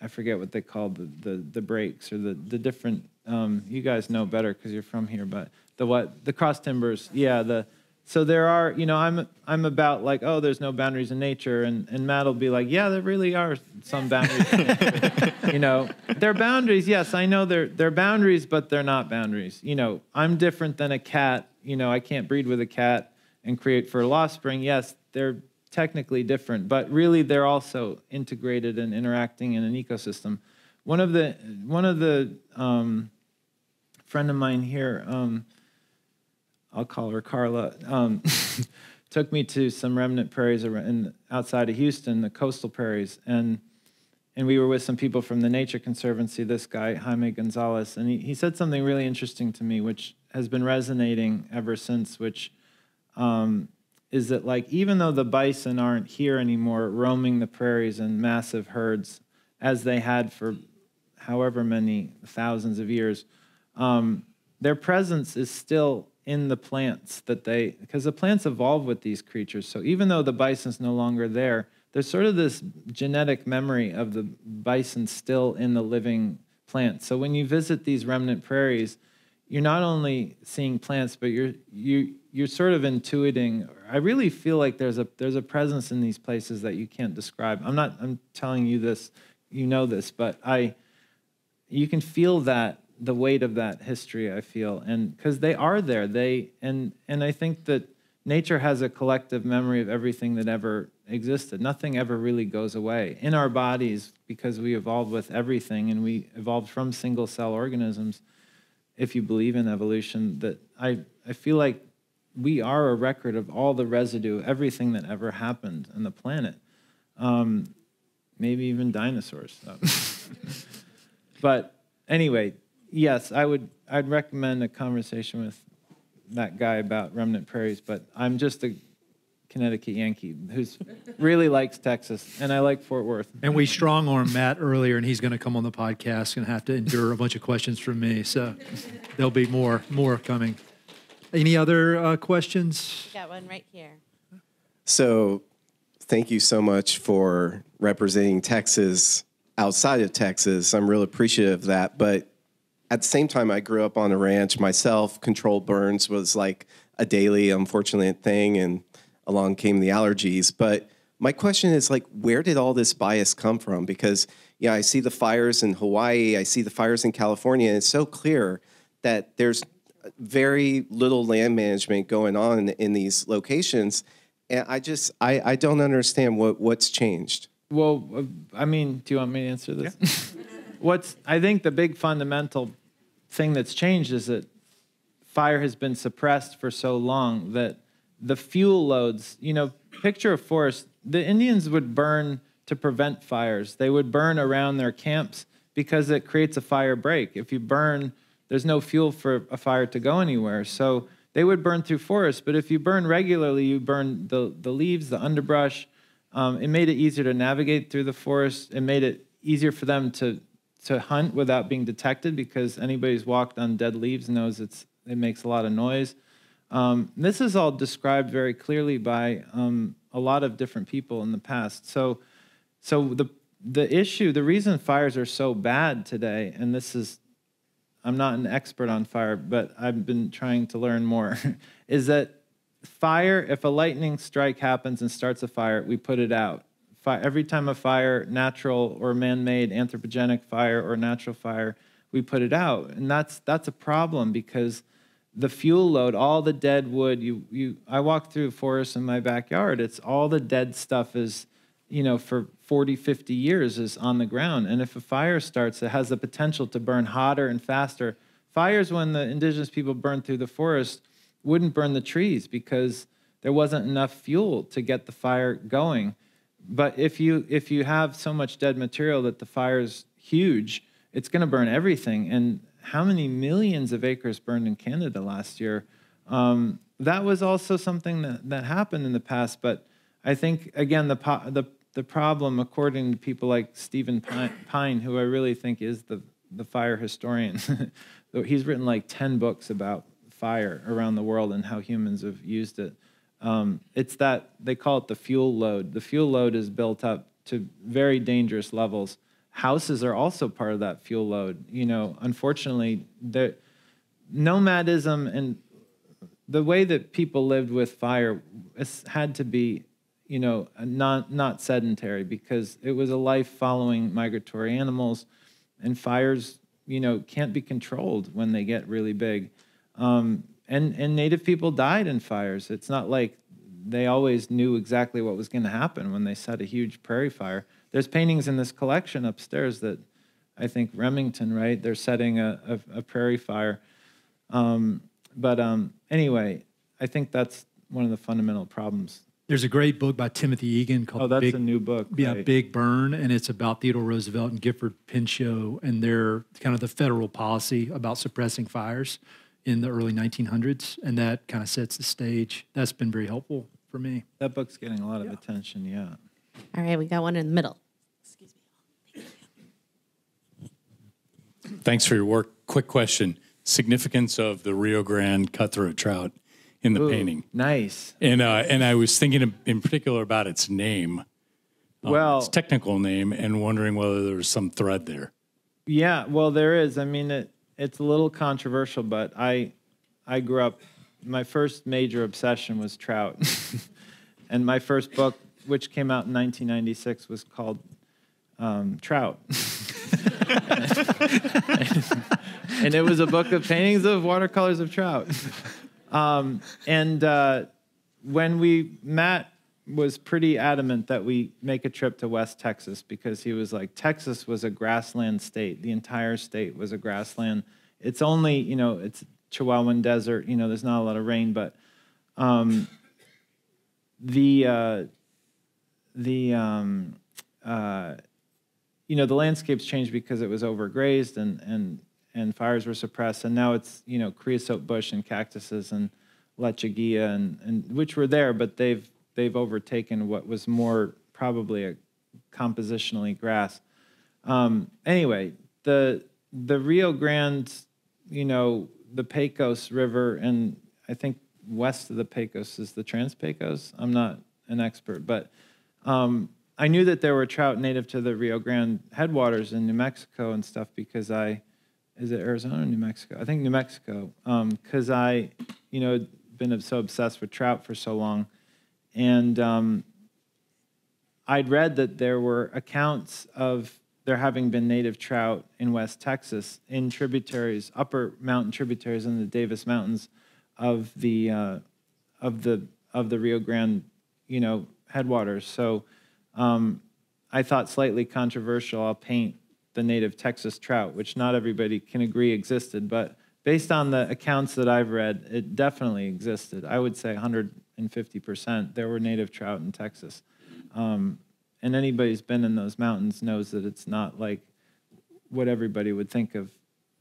Speaker 4: I forget what they call the the, the breaks or the the different um, you guys know better because you're from here, but the what the cross timbers, yeah, the so there are you know I'm I'm about like oh there's no boundaries in nature. And and Matt will be like yeah there really are some boundaries. (laughs) You know they're boundaries yes I know they're they're boundaries but they're not boundaries. You know I'm different than a cat. You know I can't breed with a cat and create fertile offspring. Yes they're technically different but really they're also integrated and interacting in an ecosystem. One of the one of the um, friend of mine here um, I'll call her Carla, um, (laughs) took me to some remnant prairies outside of Houston, the coastal prairies, and and we were with some people from the Nature Conservancy, this guy, Jaime Gonzalez, and he, he said something really interesting to me, which has been resonating ever since, which um, is that, like, even though the bison aren't here anymore, roaming the prairies in massive herds, as they had for however many thousands of years, um, their presence is still in the plants that they, because the plants evolve with these creatures. So even though the bison's no longer there, there's sort of this genetic memory of the bison still in the living plants. So when you visit these remnant prairies, you're not only seeing plants, but you're you you're sort of intuiting. I really feel like there's a there's a presence in these places that you can't describe. I'm not I'm telling you this, you know this, but I you can feel that the weight of that history. I feel and because they are there, they and and I think that nature has a collective memory of everything that ever existed. Nothing ever really goes away. In our bodies, because we evolved with everything and we evolved from single cell organisms, if you believe in evolution, that I, I feel like we are a record of all the residue, everything that ever happened on the planet. Um, maybe even dinosaurs. (laughs) but anyway, yes, I would I'd recommend a conversation with that guy about remnant prairies, but I'm just a Connecticut Yankee who (laughs) really likes Texas, and I like Fort Worth.
Speaker 2: And we strong armed Matt earlier, and he's going to come on the podcast and have to endure a bunch of questions from me. So there'll be more more coming. Any other uh, questions?
Speaker 1: Got one right here.
Speaker 6: So, thank you so much for representing Texas outside of Texas. I'm real appreciative of that. But at the same time, I grew up on a ranch myself. Controlled burns was like a daily, unfortunate thing, and along came the allergies. But my question is like, where did all this bias come from? Because yeah, I see the fires in Hawaii, I see the fires in California, and it's so clear that there's very little land management going on in these locations. And I just I, I don't understand what what's changed.
Speaker 4: Well, uh, I mean, do you want me to answer this? Yeah. (laughs) What's I think the big fundamental thing that's changed is that fire has been suppressed for so long that the fuel loads, you know, picture a forest, the Indians would burn to prevent fires. They would burn around their camps because it creates a fire break. If you burn, there's no fuel for a fire to go anywhere. So they would burn through forests. But if you burn regularly, you burn the, the leaves, the underbrush. Um, it made it easier to navigate through the forest. It made it easier for them to, to hunt without being detected because anybody who's walked on dead leaves knows it's, it makes a lot of noise. Um, this is all described very clearly by um, a lot of different people in the past. So, so the the issue, the reason fires are so bad today, and this is, I'm not an expert on fire, but I've been trying to learn more, (laughs) is that fire, if a lightning strike happens and starts a fire, we put it out. Fire, every time a fire, natural or man-made, anthropogenic fire or natural fire, we put it out, and that's that's a problem because the fuel load, all the dead wood. You, you, I walk through forests in my backyard. It's all the dead stuff is, you know, for 40, 50 years is on the ground. And if a fire starts, it has the potential to burn hotter and faster. Fires, when the indigenous people burned through the forest, wouldn't burn the trees because there wasn't enough fuel to get the fire going. But if you if you have so much dead material that the fire's huge, it's going to burn everything. And how many millions of acres burned in Canada last year. Um, that was also something that, that happened in the past, but I think again the the the problem, according to people like Stephen Pyne who I really think is the the fire historian, (laughs) he's written like ten books about fire around the world and how humans have used it. Um, it's that they call it the fuel load. The fuel load is built up to very dangerous levels houses are also part of that fuel load. You know, unfortunately, nomadism and the way that people lived with fire had to be, you know, not not sedentary because it was a life following migratory animals, and fires, you know, can't be controlled when they get really big. Um, and and native people died in fires. It's not like they always knew exactly what was going to happen when they set a huge prairie fire there's paintings in this collection upstairs that I think Remington, right? They're setting a, a, a prairie fire. Um, but um, anyway, I think that's one of the fundamental problems
Speaker 2: There's a great book by Timothy Egan called
Speaker 4: Oh, that's
Speaker 2: Big,
Speaker 4: a new book.
Speaker 2: yeah,
Speaker 4: right?
Speaker 2: Big Burn, and it's about Theodore Roosevelt and Gifford Pinchot and their kind of the federal policy about suppressing fires in the early 1900s, and that kind of sets the stage. That's been very helpful for me.
Speaker 4: That book's getting a lot of attention. Yeah.
Speaker 1: All right, we got one in the middle. Excuse me.
Speaker 7: Thank Thanks for your work. Quick question: significance of the Rio Grande cutthroat trout in the
Speaker 4: Ooh,
Speaker 7: painting,
Speaker 4: Nice.
Speaker 7: and uh, and I was thinking in particular about its name,
Speaker 4: well,
Speaker 7: its technical name, and wondering whether there was some thread there.
Speaker 4: Yeah, well, there is. I mean, it it's a little controversial, but I I grew up. My first major obsession was trout, (laughs) and my first book, which came out in 1996, was called um, Trout. (laughs) and it was a book of paintings of watercolors of trout. (laughs) Um, and uh, when we Matt was pretty adamant that we make a trip to West Texas because he was like Texas was a grassland state. The entire state was a grassland. It's only you know it's Chihuahuan Desert. You know there's not a lot of rain, but um, the uh, the um, uh, you know the landscapes changed because it was overgrazed and and and fires were suppressed and now it's you know creosote bush and cactuses and lechuguilla and and which were there but they've they've overtaken what was more probably a compositionally grass. Um, anyway the the rio grande you know the pecos river and i think west of the pecos is the trans pecos. I'm not an expert but um, I knew that there were trout native to the Rio Grande headwaters in New Mexico and stuff because I, is it Arizona or New Mexico? I think New Mexico, because I, you know, been so obsessed with trout for so long, and um, I'd read that there were accounts of there having been native trout in West Texas in tributaries, upper mountain tributaries in the Davis Mountains of the uh, of the of the Rio Grande, you know, headwaters. So um, I thought slightly controversial. I'll paint the native Texas trout, which not everybody can agree existed, but based on the accounts that I've read, it definitely existed. I would say 150% there were native trout in Texas. Um, and anybody who's been in those mountains knows that it's not like what everybody would think of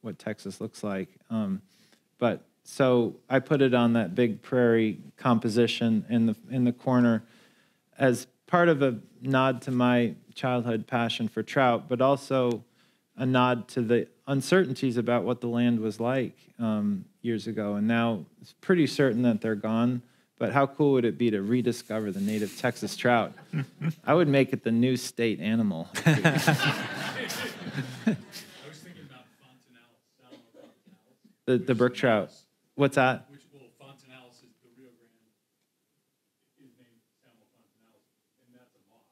Speaker 4: what Texas looks like. Um, but so I put it on that big prairie composition in the in the corner as part of a nod to my childhood passion for trout, but also a nod to the uncertainties about what the land was like um, years ago. And now it's pretty certain that they're gone. But how cool would it be to rediscover the native Texas trout? I would make it the new state animal. I was thinking about fontinalis salmo. The, the brook trout. What's that?
Speaker 7: Which well, Fontinalis is the Rio Grande is named Samuel Fontinalis, and that's a moss.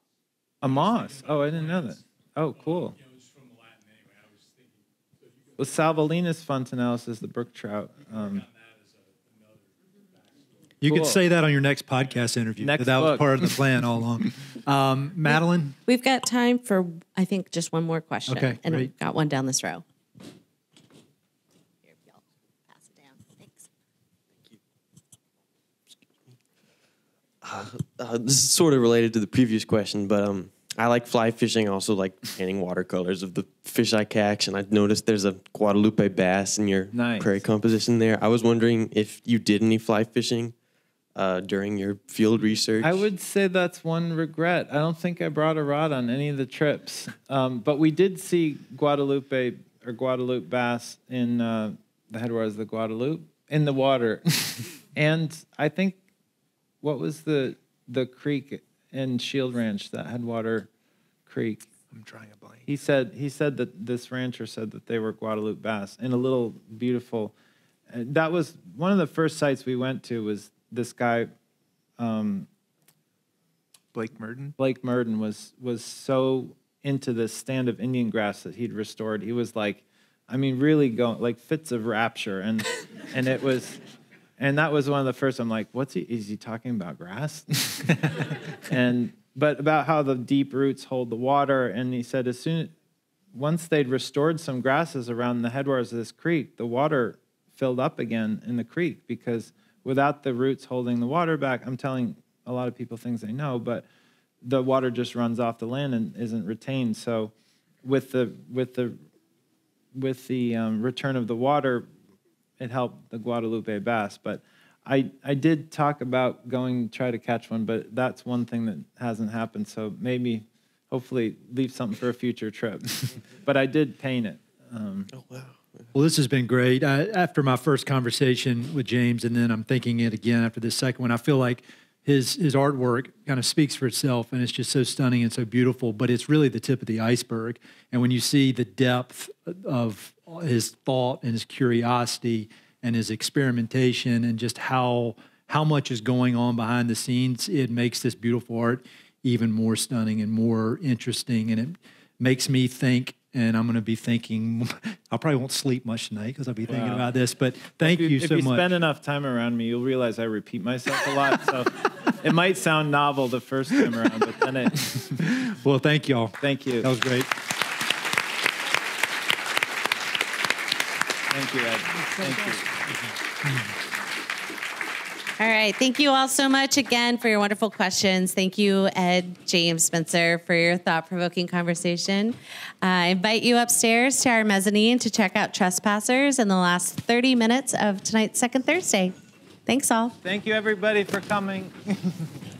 Speaker 4: A moss. Oh, I didn't know that. Oh, cool.
Speaker 7: You know, it's from the Latin anyway. I was thinking
Speaker 4: Well, Salvelinus fontinalis is the brook trout. Um,
Speaker 2: You
Speaker 4: Cool.
Speaker 2: could say that on your next podcast interview.
Speaker 4: Next
Speaker 2: that was part of the plan all along. (laughs) Um, Madeline,
Speaker 1: We've got time for, I think, just one more question.
Speaker 2: Okay,
Speaker 1: And
Speaker 2: great.
Speaker 1: we've got one down this row. Here, y'all. Pass it down. Thanks.
Speaker 8: Uh, this is sort of related to the previous question, but um, I like fly fishing. I also like painting watercolors of the fish I catch, and I noticed there's a Guadalupe bass in your
Speaker 4: Nice.
Speaker 8: prairie composition there. I was wondering if you did any fly fishing uh, during your field research.
Speaker 4: I would say that's one regret. I don't think I brought a rod on any of the trips, um, but we did see Guadalupe or Guadalupe bass in uh, the headwaters of the Guadalupe in the water, (laughs) and I think what was the the creek in Shield Ranch that headwater creek.
Speaker 3: I'm drawing a blank.
Speaker 4: He said he said that this rancher said that they were Guadalupe bass in a little beautiful. uh, That was one of the first sites we went to. Was this guy um,
Speaker 3: Blake Murden.
Speaker 4: Blake Murden was was so into this stand of Indian grass that he'd restored. He was like, I mean, really going like fits of rapture, and (laughs) and it was, and that was one of the first. I'm like, what's he? Is he talking about grass? (laughs) and but about how the deep roots hold the water, and he said as soon once they'd restored some grasses around the headwaters of this creek, the water filled up again in the creek because without the roots holding the water back, I'm telling a lot of people things they know, but the water just runs off the land and isn't retained. So with the with the with the um, return of the water, it helped the Guadalupe bass. But I I did talk about going try to catch one, but that's one thing that hasn't happened. So maybe, hopefully, leave something for a future trip. (laughs) but I did paint it. Um,
Speaker 8: Oh wow.
Speaker 2: Well, this has been great. I, after my first conversation with James, and then I'm thinking it again after this second one, I feel like his his artwork kind of speaks for itself, and it's just so stunning and so beautiful. But it's really the tip of the iceberg. And when you see the depth of his thought and his curiosity and his experimentation, and just how how much is going on behind the scenes, it makes this beautiful art even more stunning and more interesting, and it makes me think and I'm going to be thinking. (laughs) I probably won't sleep much tonight because I'll be thinking
Speaker 4: Wow.
Speaker 2: about this. But thank
Speaker 4: if
Speaker 2: you,
Speaker 4: if
Speaker 2: so much.
Speaker 4: If you
Speaker 2: much.
Speaker 4: spend enough time around me, you'll realize I repeat myself a lot. So (laughs) it might sound novel the first time around, but then it. (laughs)
Speaker 2: well, thank y'all.
Speaker 4: Thank you.
Speaker 2: That was great.
Speaker 4: Thank you, Ed. Thank you.
Speaker 1: All right. Thank you all so much again for your wonderful questions. Thank you, Ed, James, Spencer, for your thought provoking conversation. Uh, I invite you upstairs to our mezzanine to check out Trespassers in the last 30 minutes of tonight's Second Thursday. Thanks all.
Speaker 4: Thank you, everybody, for coming. (laughs)